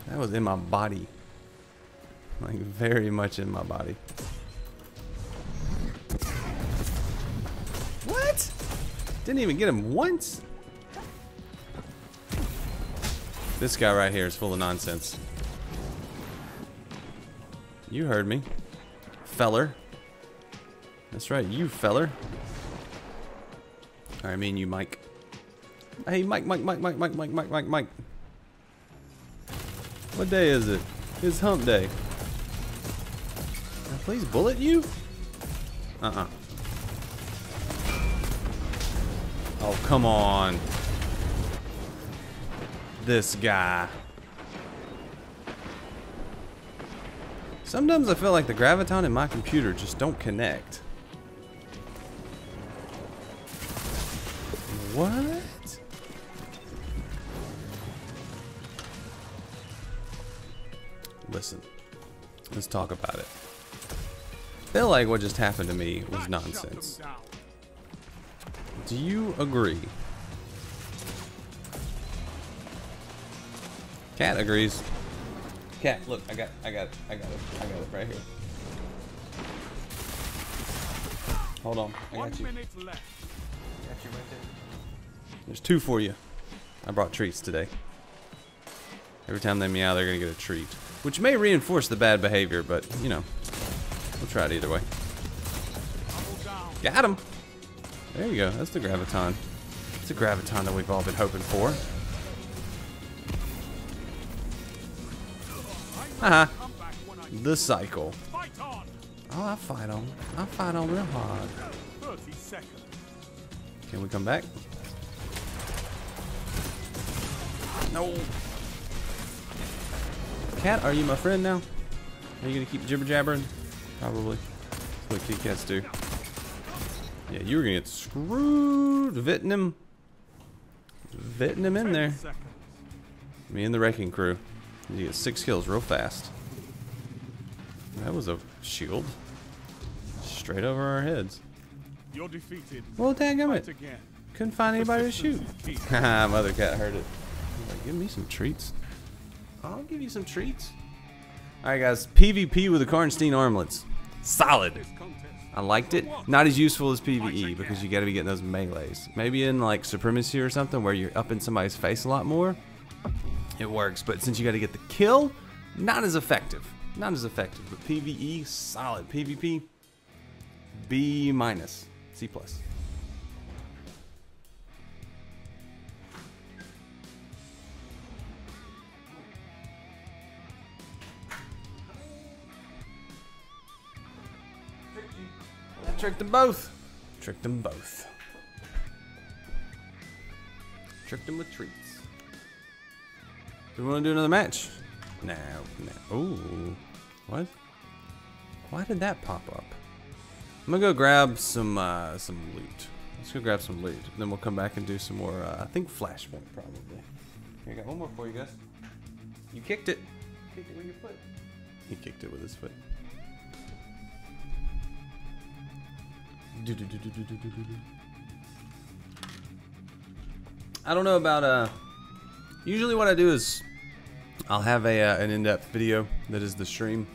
That was in my body. Like, very much in my body. What? Didn't even get him once? This guy right here is full of nonsense. You heard me. Feller. That's right, you feller. I mean you, Mike. Hey, Mike, Mike, Mike, Mike, Mike, Mike, Mike, Mike, Mike. What day is it? It's hump day. Please bullet you? Uh-uh. Oh, come on. This guy. Sometimes I feel like the graviton and my computer just don't connect. Like what just happened to me was nonsense. shut them down. Do you agree? Cat agrees. Cat, look, I got, I got, I got it, I got it right here. Hold on, I One got you. minute left. There's two for you. I brought treats today. Every time they meow, they're gonna get a treat, which may reinforce the bad behavior, but you know, we'll try it either way. Got him. There you go. That's the graviton. It's the graviton that we've all been hoping for. Haha. When I The cycle. Oh, I fight on. I fight on real hard. Can we come back? No. Cat, are you my friend now? Are you gonna keep jibber jabbering? Probably. That's what cats do. Yeah, you were gonna get screwed. Vitting him. In there. Me and the wrecking crew. You get six kills real fast. That was a shield. Straight over our heads. You're defeated. Well, daggum Fight it. again. Couldn't find anybody to shoot. Haha, Mother cat heard it. Like, Give me some treats. I'll give you some treats. Alright guys, PvP with the Karnstein armlets. Solid. I liked it. Not as useful as PvE because you gotta be getting those melees. Maybe in like Supremacy or something where you're up in somebody's face a lot more. It works, but since you gotta get the kill, not as effective. Not as effective. But PvE, solid. PvP, B minus. C plus. Tricked them both. Tricked them both. Tricked them with treats. Do we want to do another match? No, no. Ooh. What? Why did that pop up? I'm gonna go grab some uh, some loot. Let's go grab some loot. Then we'll come back and do some more. Uh, I think flashpoint probably. Here, I got one more for you guys. You kicked it. Kicked it with your foot. He kicked it with his foot. I don't know about uh. Usually, what I do is I'll have a uh, an in-depth video that is the stream,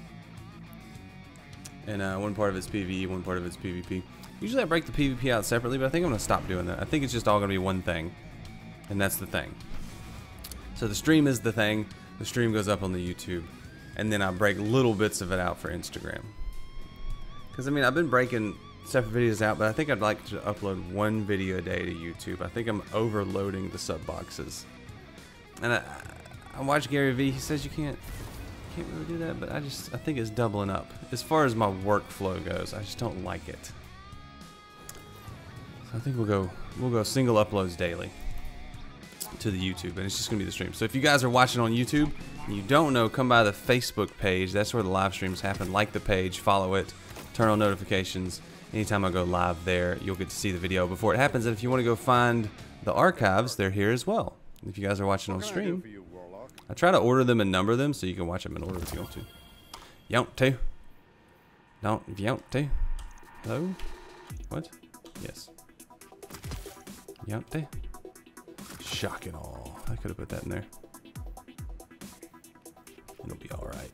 and uh, one part of it's PvE, one part of it's PvP. Usually, I break the PvP out separately, but I think I'm gonna stop doing that. I think it's just all gonna be one thing, and that's the thing. So the stream is the thing. The stream goes up on the YouTube, and then I break little bits of it out for Instagram. Because I mean, I've been breaking separate videos out, but I think I'd like to upload one video a day to YouTube. I think I'm overloading the sub boxes. And I, I watch Gary Vee. He says you can't, can't really do that, but I just I think it's doubling up. As far as my workflow goes, I just don't like it. So I think we'll go we'll go single uploads daily to the YouTube, and it's just gonna be the stream. So if you guys are watching on YouTube and you don't know, come by the Facebook page. That's where the live streams happen. Like the page, follow it, turn on notifications. Anytime I go live there, you'll get to see the video before it happens. And if you want to go find the archives, they're here as well. If you guys are watching on stream, I try to order them and number them so you can watch them in order if you want to. You want to? Don't if you want to. Hello? What? Yes. You want to? Shock and all. I could have put that in there. It'll be alright.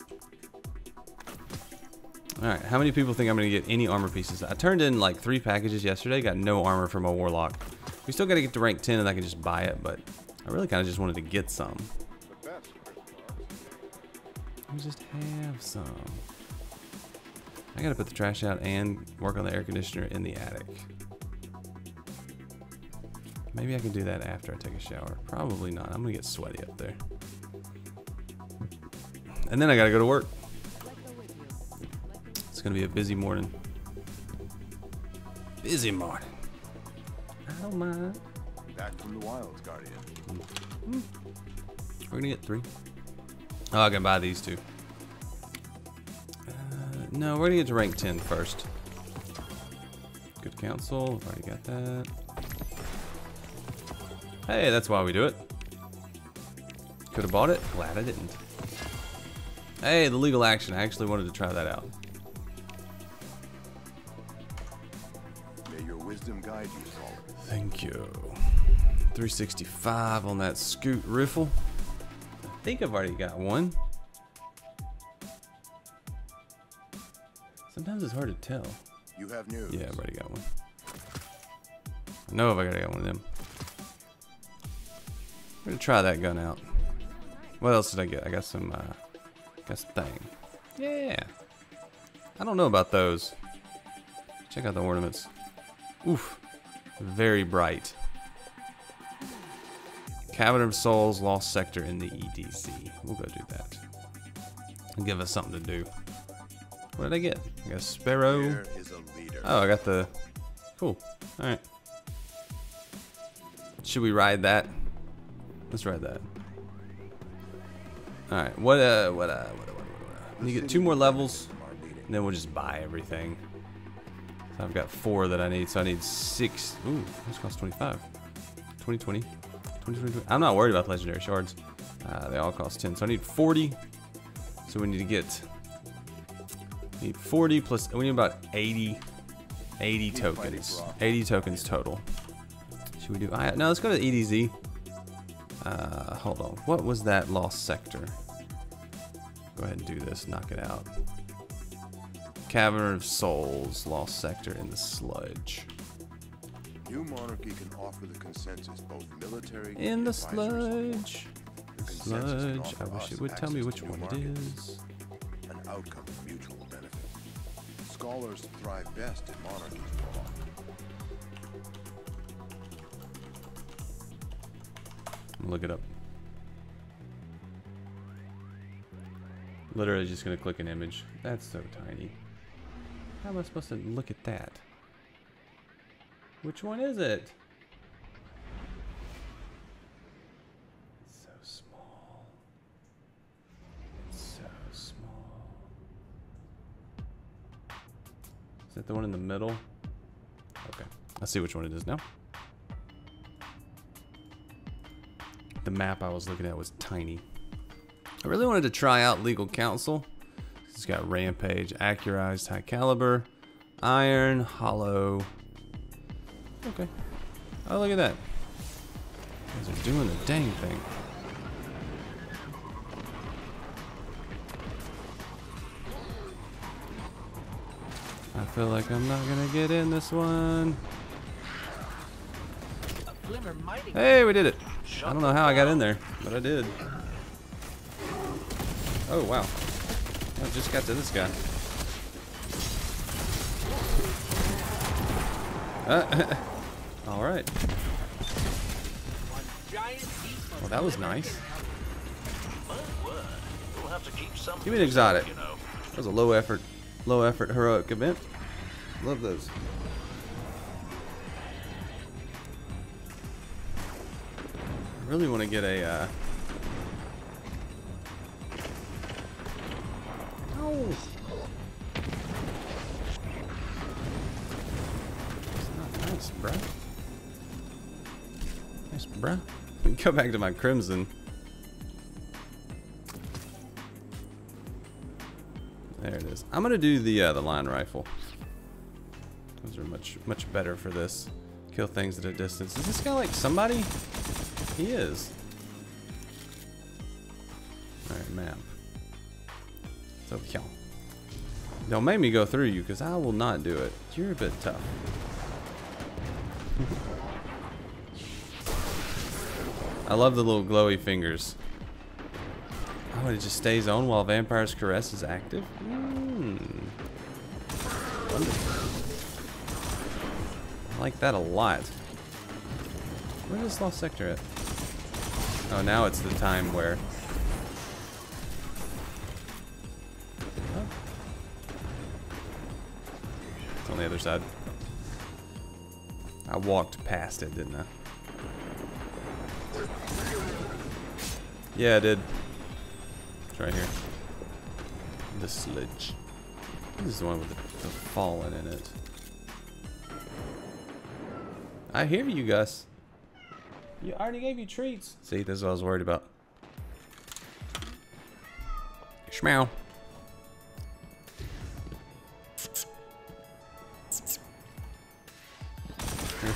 Alright, how many people think I'm going to get any armor pieces? I turned in like three packages yesterday, got no armor from a Warlock. We still got to get to rank 10 and I can just buy it, but I really kind of just wanted to get some. We just have some. I gotta put the trash out and work on the air conditioner in the attic. Maybe I can do that after I take a shower. Probably not. I'm gonna get sweaty up there. And then I gotta go to work. It's gonna be a busy morning. Busy morning. I don't mind. Back from the wilds, Guardian. We're gonna get three. Oh, I can buy these two. Uh, no, we're gonna get to rank 10 first. Good counsel. I've already got that. Hey, that's why we do it. Could have bought it. Glad I didn't. Hey, the legal action. I actually wanted to try that out. Wisdom guide you, Caller. Thank you. 365 on that scout rifle. I think I've already got one. Sometimes it's hard to tell. You have news. Yeah, I've already got one. I know if I gotta get one of them. I'm gonna try that gun out. What else did I get? I got some, uh, got some thing. Yeah. I don't know about those. Check out the ornaments. Oof. Very bright. Cavern of Souls, Lost Sector in the EDZ. We'll go do that. And give us something to do. What did I get? I got Sparrow. Here is a. Oh, I got the. Cool. All right. Should we ride that? Let's ride that. All right. What uh? What uh? What uh? What, uh, what, uh? You get two more levels, and then we'll just buy everything. So I've got four that I need. So I need six. Ooh, this costs 25. 20, 20, 20, 20, 20. I'm not worried about the legendary shards. Uh, they all cost 10. So I need 40. So we need to get Need 40 plus, we need about 80, 80 tokens. 80 tokens total. Should we do, I, no, let's go to EDZ. Uh, hold on, what was that lost sector? Go ahead and do this, knock it out. Cavern of Souls, lost sector in the sludge. New monarchy can offer the consensus both military In and the sludge. The Sludge, I wish it would tell me which one it is. An outcome of mutual benefit. Scholars thrive best in monarchies. Look it up. Literally just gonna click an image. That's so tiny. How am I supposed to look at that? Which one is it? It's so small. So small. Is that the one in the middle? Okay. I see which one it is now. The map I was looking at was tiny. I really wanted to try out Legal Counsel. It's got Rampage, Accurized, High Caliber, Iron, Hollow. Okay. Oh, look at that. Guys are doing the dang thing. I feel like I'm not gonna get in this one. Hey, we did it. I don't know how I got in there, but I did. Oh, wow. Just got to this guy. Uh, all right. Well, that was nice. Give me an exotic. That was a low effort, low effort heroic event. Love those. I really want to get a. Uh... It's not nice, bruh. Nice, bruh. Go back to my crimson. There it is. I'm gonna do the uh, the line rifle. Those are much much better for this. Kill things at a distance. Is this guy like somebody? He is. All right, map. So kill. Don't make me go through you, because I will not do it. You're a bit tough. I love the little glowy fingers. Oh, it just stays on while Vampire's Caress is active? Hmm. Wonderful. I like that a lot. Where is Lost Sector at? Oh, now it's the time where... on the other side. I walked past it, didn't I? Yeah, I did. It's right here. The sledge. This is the one with the, the fallen in it. I hear you, Gus. You already gave you treats. See, this is what I was worried about. Schmeow.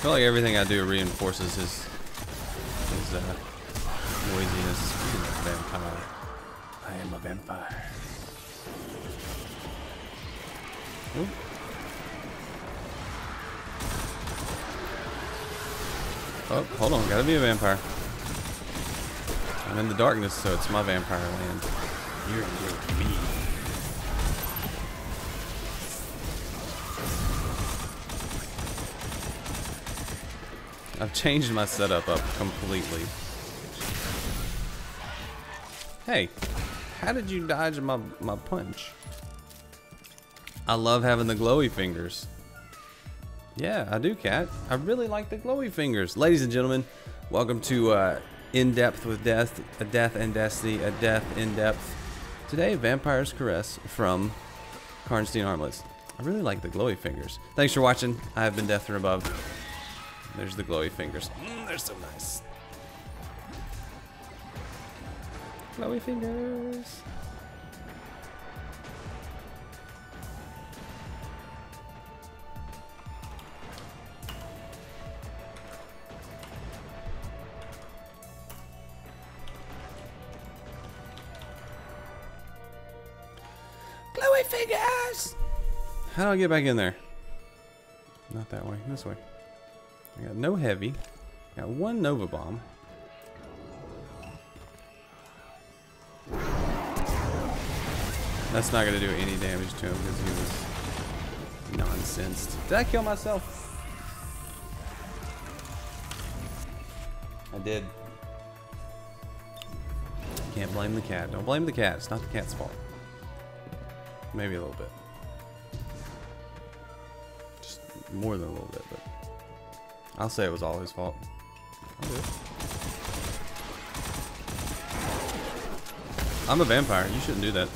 Feel like everything I do reinforces his his uh, noisiness. Vampire. I am a vampire. Ooh. Oh, hold on. Gotta be a vampire. I'm in the darkness, so it's my vampire land. You're with me. I've changed my setup up completely. Hey, how did you dodge my, my punch? I love having the glowy fingers. Yeah, I do, Cat. I really like the glowy fingers. Ladies and gentlemen, welcome to uh, In Depth with Death, a Death and Destiny, a Death in Depth. Today, Vampire's Caress from Karnstein Armlets. I really like the glowy fingers. Thanks for watching. I have been Death from Above. There's the glowy fingers. Mm, they're so nice. Glowy fingers. Glowy fingers! How do I get back in there? Not that way, this way. I got no heavy. Got one Nova Bomb. That's not going to do any damage to him because he was nonsense. Did I kill myself? I did. Can't blame the cat. Don't blame the cat. It's not the cat's fault. Maybe a little bit. Just more than a little bit, but. I'll say it was all his fault. I'm a vampire. You shouldn't do that.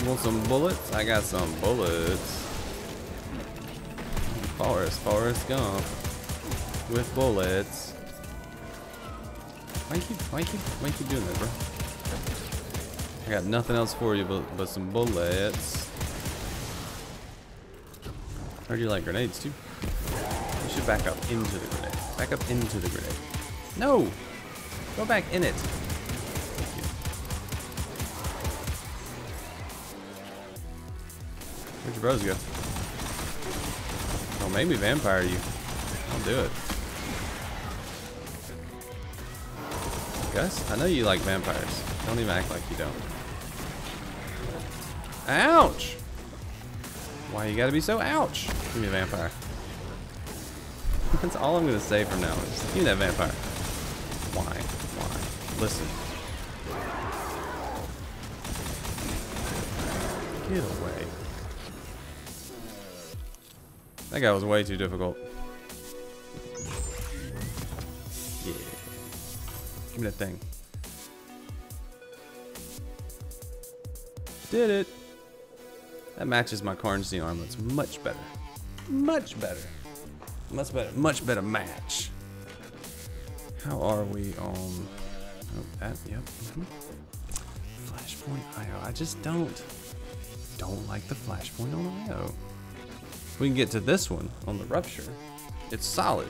You want some bullets? I got some bullets. Forest, Forrest Gump. With bullets. Why you keep, why you keep, why you keep doing that, bro? I got nothing else for you but, but some bullets. Heard you like grenades too. You should back up into the grenade. Back up into the grenade. No! Go back in it. Where'd your bros go? Make me vampire you. I'll do it. Gus, I know you like vampires. Don't even act like you don't. Ouch! Why you gotta be so ouch? Give me a vampire. That's all I'm gonna say from now. Just give me that vampire. Why? Why? Listen. Get away. That guy was way too difficult. Yeah. Give me that thing. Did it. That matches my Karnstein armlets much better. Much better. Much better. Much better match. How are we on... Oh, that, yep. mhm. Flashpoint Io. I just don't... Don't like the Flashpoint on Io. If we can get to this one on the Rupture, it's solid.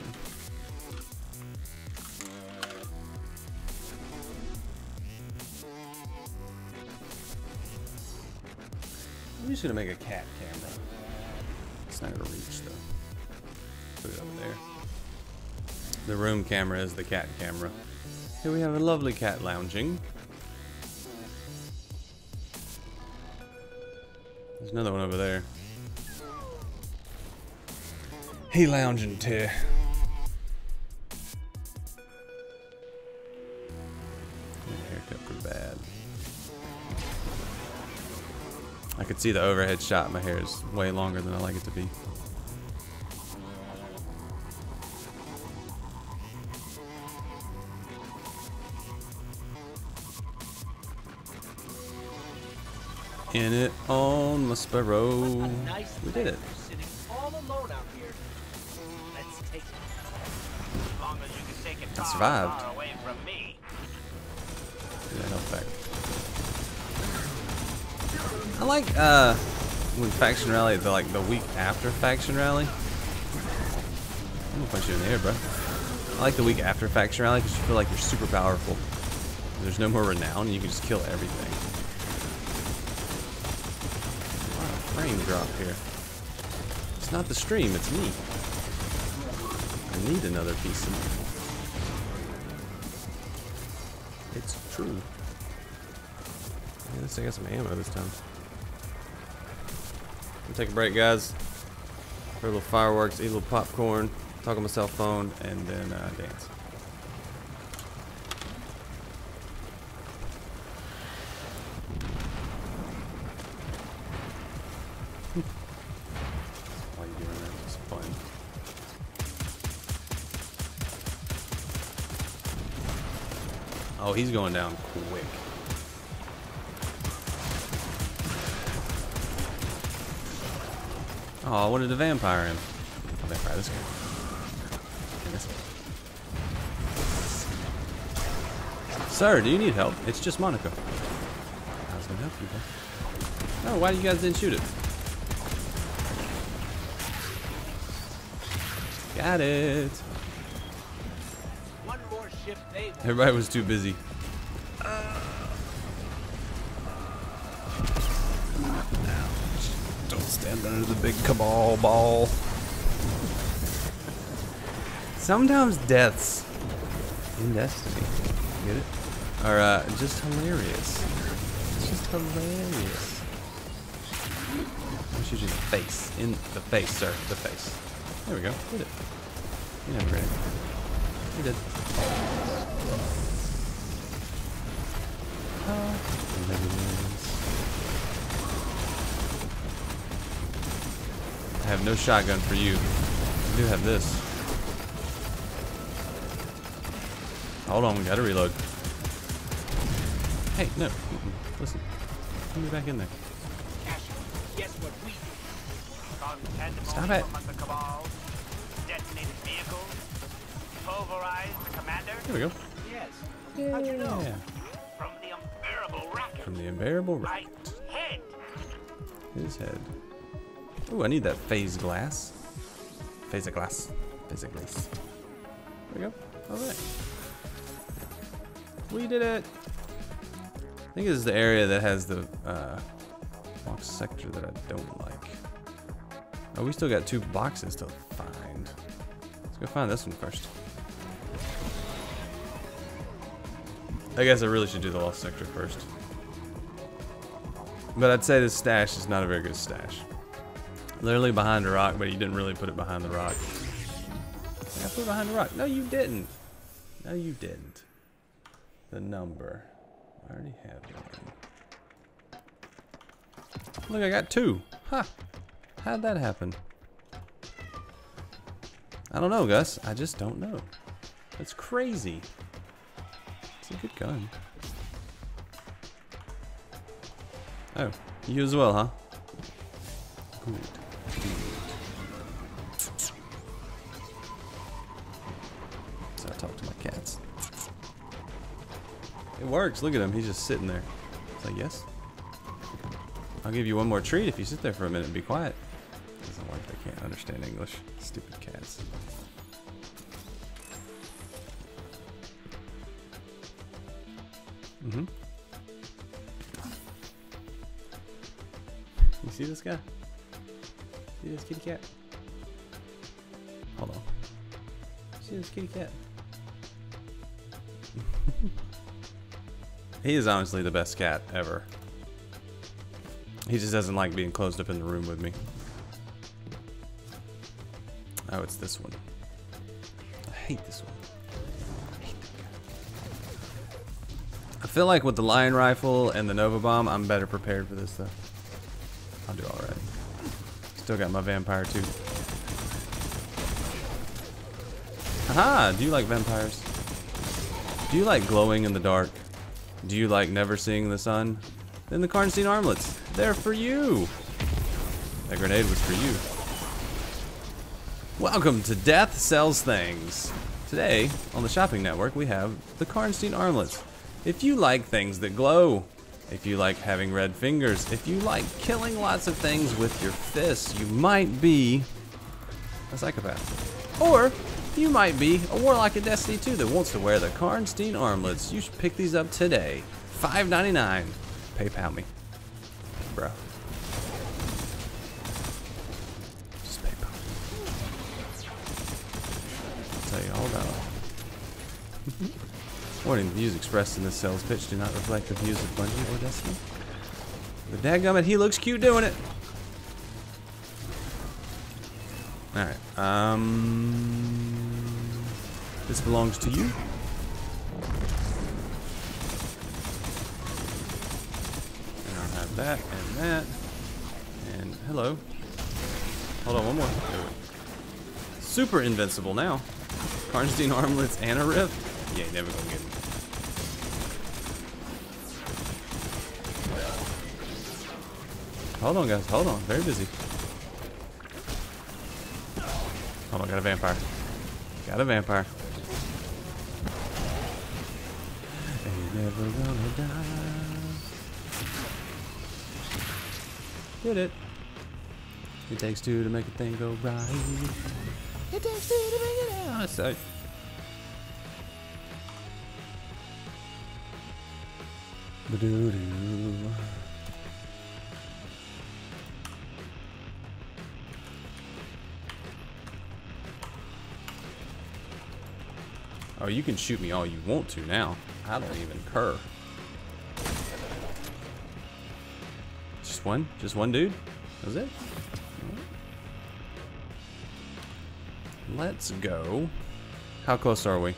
Just gonna make a cat camera. It's not gonna reach though. Put it over there. The room camera is the cat camera. Here we have a lovely cat lounging. There's another one over there. He lounging too. Could see the overhead shot. My hair is way longer than I like it to be. In it on my sparrow. We did it. man Sitting all alone out here. Let's take it. As long as you can take it I far, survived. far away from me. Do that health pack. I like uh when faction rally the like the week after faction rally. I'm gonna punch you in the air, bro. I like the week after faction rally because you feel like you're super powerful. There's no more renown and you can just kill everything. Frame drop here. It's not the stream, it's me. I need another piece of It's true. Let's take out some ammo this time. We'll take a break, guys. For a little fireworks, eat a little popcorn, talk on my cell phone, and then uh, dance. Why are you doing that? It's fun. Oh, he's going down quick. Oh, I wanted to vampire him. I'll vampire this guy. And this guy. Sir, do you need help? It's just Monica. I was gonna help you, bro. No, why you guys didn't shoot it? Got it. One more ship Everybody was too busy. Big cabal ball. Sometimes deaths in Destiny, get it? Are uh, just hilarious. It's just hilarious. I should just face in the face, sir. The face. There we go. Did it. You never it. You did. Maybe this. I have no shotgun for you. I do have this. Hold on, we gotta reload. Hey, no. Listen. Put me back in there. Guess what we Caused pandemonium Stop it. among detonated vehicles, pulverized commander There we go. Yes. How'd you know? Yeah. from the unbearable racket. From the unbearable head. His head. Ooh, I need that phase glass. Phase of glass. Phase of glass. There we go. Alright. We did it! I think this is the area that has the uh, box sector that I don't like. Oh, we still got two boxes to find. Let's go find this one first. I guess I really should do the lost sector first. But I'd say this stash is not a very good stash. Literally behind a rock, but you didn't really put it behind the rock. I put it behind the rock. No, you didn't. No, you didn't. The number. I already have one. Look, I got two. Huh. How'd that happen? I don't know, Gus. I just don't know. That's crazy. It's a good gun. Oh, you as well, huh? Good. So I talk to my cats. It works. Look at him. He's just sitting there. It's like, yes. I'll give you one more treat if you sit there for a minute and be quiet. Doesn't work. They can't understand English. Stupid cats. Mm-hmm. You see this guy? See this kitty cat? Hold on. See this kitty cat? he is honestly the best cat ever. He just doesn't like being closed up in the room with me. Oh, it's this one. I hate this one. I hate that guy. I feel like with the Lion Rifle and the Nova Bomb, I'm better prepared for this though. Still got my vampire too. Haha, do you like vampires? Do you like glowing in the dark? Do you like never seeing the sun? Then the Karnstein armlets, they're for you! That grenade was for you. Welcome to Death Sells Things. Today, on the Shopping Network, we have the Karnstein armlets. If you like things that glow, if you like having red fingers, if you like killing lots of things with your fists, you might be a psychopath. Or you might be a warlock in Destiny 2 that wants to wear the Karnstein armlets. You should pick these up today. $5.99. PayPal me. Bro. Just PayPal me. I'll tell you all about it. Warning, the views expressed in this sales pitch do not reflect the views of Bungie or Destiny. The dadgummit, he looks cute doing it. Alright, um... This belongs to you. And I'll have that and that. And hello. Hold on, one more. Super invincible now. Karnstein armlets and a rip. Yeah, never gonna get. Hold on, guys. Hold on. Very busy. Hold on. Got a vampire. Got a vampire. Ain't never gonna die. Did it. It takes two to make a thing go right. It takes two to make it out. So, Ba-doo-doo. Oh, you can shoot me all you want to now. I don't even care. Just one? Just one dude? That was it? Let's go. How close are we?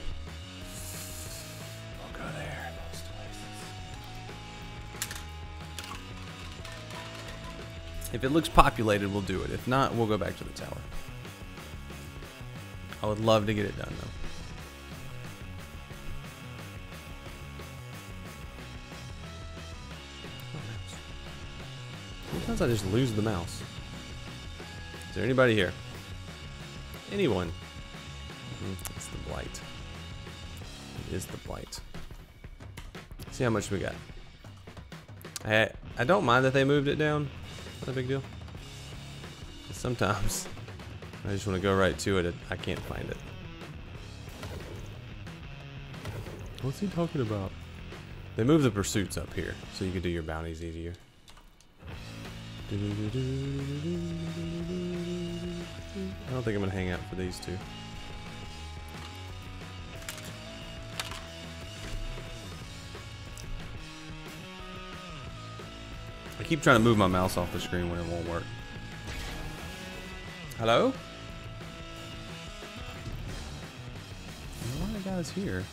We'll go there. If it looks populated, we'll do it. If not, we'll go back to the tower. I would love to get it done though. Sometimes I just lose the mouse. Is there anybody here? Anyone? Mhm, It's the blight. It is the blight. See how much we got. I I don't mind that they moved it down. Not a big deal. Sometimes I just want to go right to it. I can't find it. What's he talking about? They moved the pursuits up here, so you can do your bounties easier. I don't think I'm gonna hang out for these two. I keep trying to move my mouse off the screen when it won't work. Hello? Lot of guys here.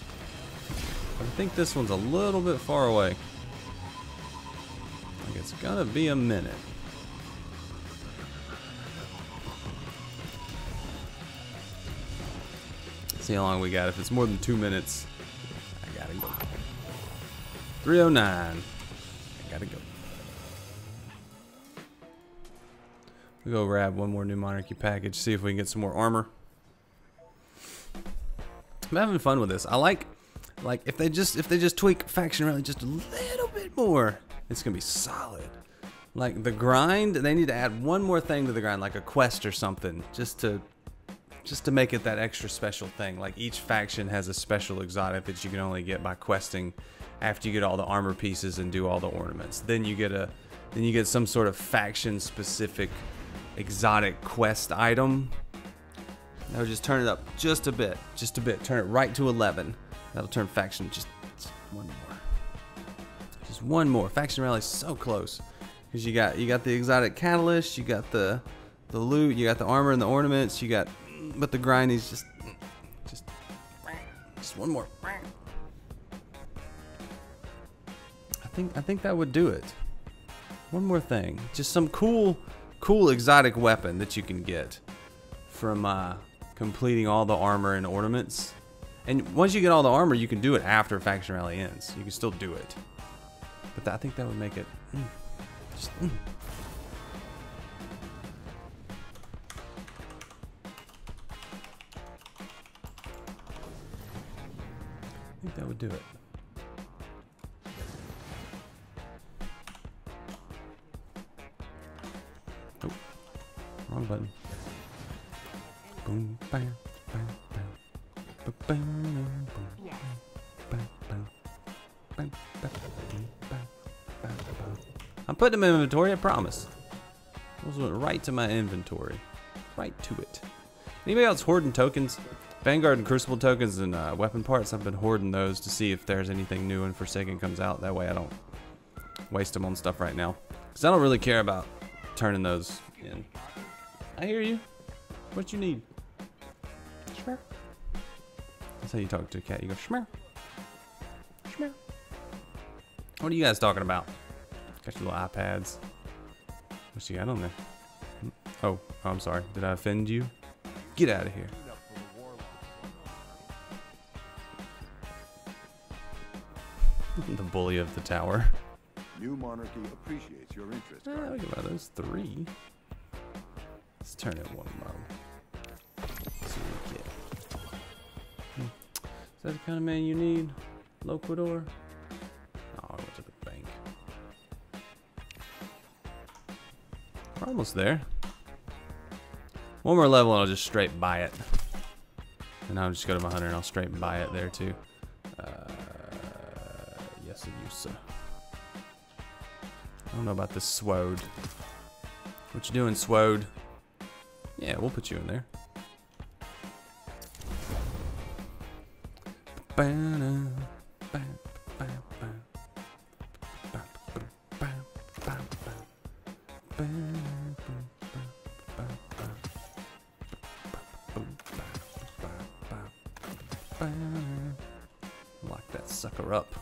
I think this one's a little bit far away. Like it's gonna be a minute. See how long we got. If it's more than two minutes, I gotta go. 309. I gotta go. We go grab one more new monarchy package, see if we can get some more armor. I'm having fun with this. I like like if they just if they just tweak faction rally just a little bit more, it's gonna be solid. Like the grind, they need to add one more thing to the grind, like a quest or something, just to just to make it that extra special thing. Like each faction has a special exotic that you can only get by questing after you get all the armor pieces and do all the ornaments. Then you get a then you get some sort of faction specific exotic quest item. Now just turn it up just a bit, just a bit. Turn it right to 11. That'll turn faction just, one more. Just one more. Faction rally's so close. Cause you got you got the exotic catalyst, you got the the loot, you got the armor and the ornaments, you got but the grind is just just just one more. I think I think that would do it. One more thing. Just some cool cool exotic weapon that you can get from uh, completing all the armor and ornaments. And once you get all the armor, you can do it after faction rally ends. You can still do it. But I think that would make it mm, just mm. I think that would do it. Oh, wrong button. Boom, bam, bam, bam. Ba- bam, boom, bam, bam, bam, bam, bam, bam, bam, bam. I'm putting them in inventory, I promise. Those went right to my inventory. Right to it. Anybody else hoarding tokens? Vanguard and Crucible tokens and uh, weapon parts, I've been hoarding those to see if there's anything new when Forsaken comes out. That way I don't waste them on stuff right now. Because I don't really care about turning those in. I hear you. What you need? Schmear. That's how you talk to a cat. You go, schmear. Schmear. What are you guys talking about? Got your little iPads. What you got on there? Hmm? Oh, oh, I'm sorry. Did I offend you? Get out of here. the bully of the tower. New monarchy appreciates your interest. Eh, look about those three. Let's turn it one. See what we get. Hmm. Is that the kind of man you need? Loquidor? Oh, I went to the bank. We're almost there. One more level and I'll just straight buy it. And I'll just go to my hunter and I'll straight buy it there too. don't know about this Swode. What you doing, Swode? Yeah, we'll put you in there. Lock that sucker up.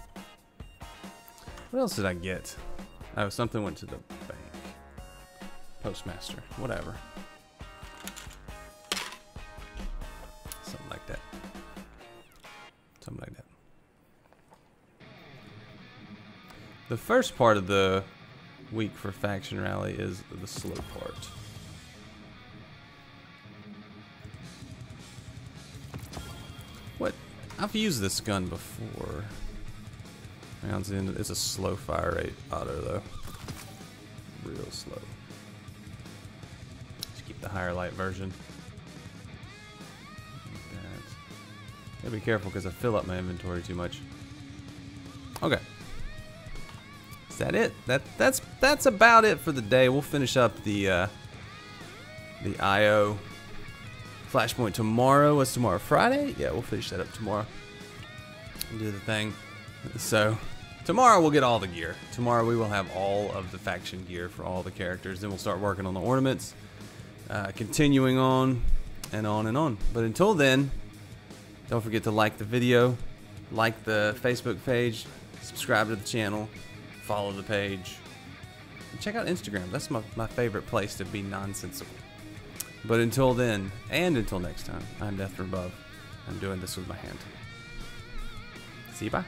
What else did I get? Oh, something went to the bank. Postmaster, whatever. Something like that. Something like that. The first part of the week for Faction Rally is the slow part. What? I've used this gun before. It's a slow fire rate auto though. Real slow. Just keep the higher light version. Like. Gotta be careful because I fill up my inventory too much. Okay. Is that it? That that's that's about it for the day. We'll finish up the uh, the Io Flashpoint tomorrow. What's tomorrow? Friday? Yeah, we'll finish that up tomorrow. Do the thing. So tomorrow we'll get all the gear. Tomorrow we will have all of the faction gear for all the characters. Then we'll start working on the ornaments. Uh, continuing on and on and on. But until then, don't forget to like the video, like the Facebook page, subscribe to the channel, follow the page, check out Instagram. That's my, my favorite place to be nonsensical. But until then, and until next time, I'm Death from Above. I'm doing this with my hand. See you, bye.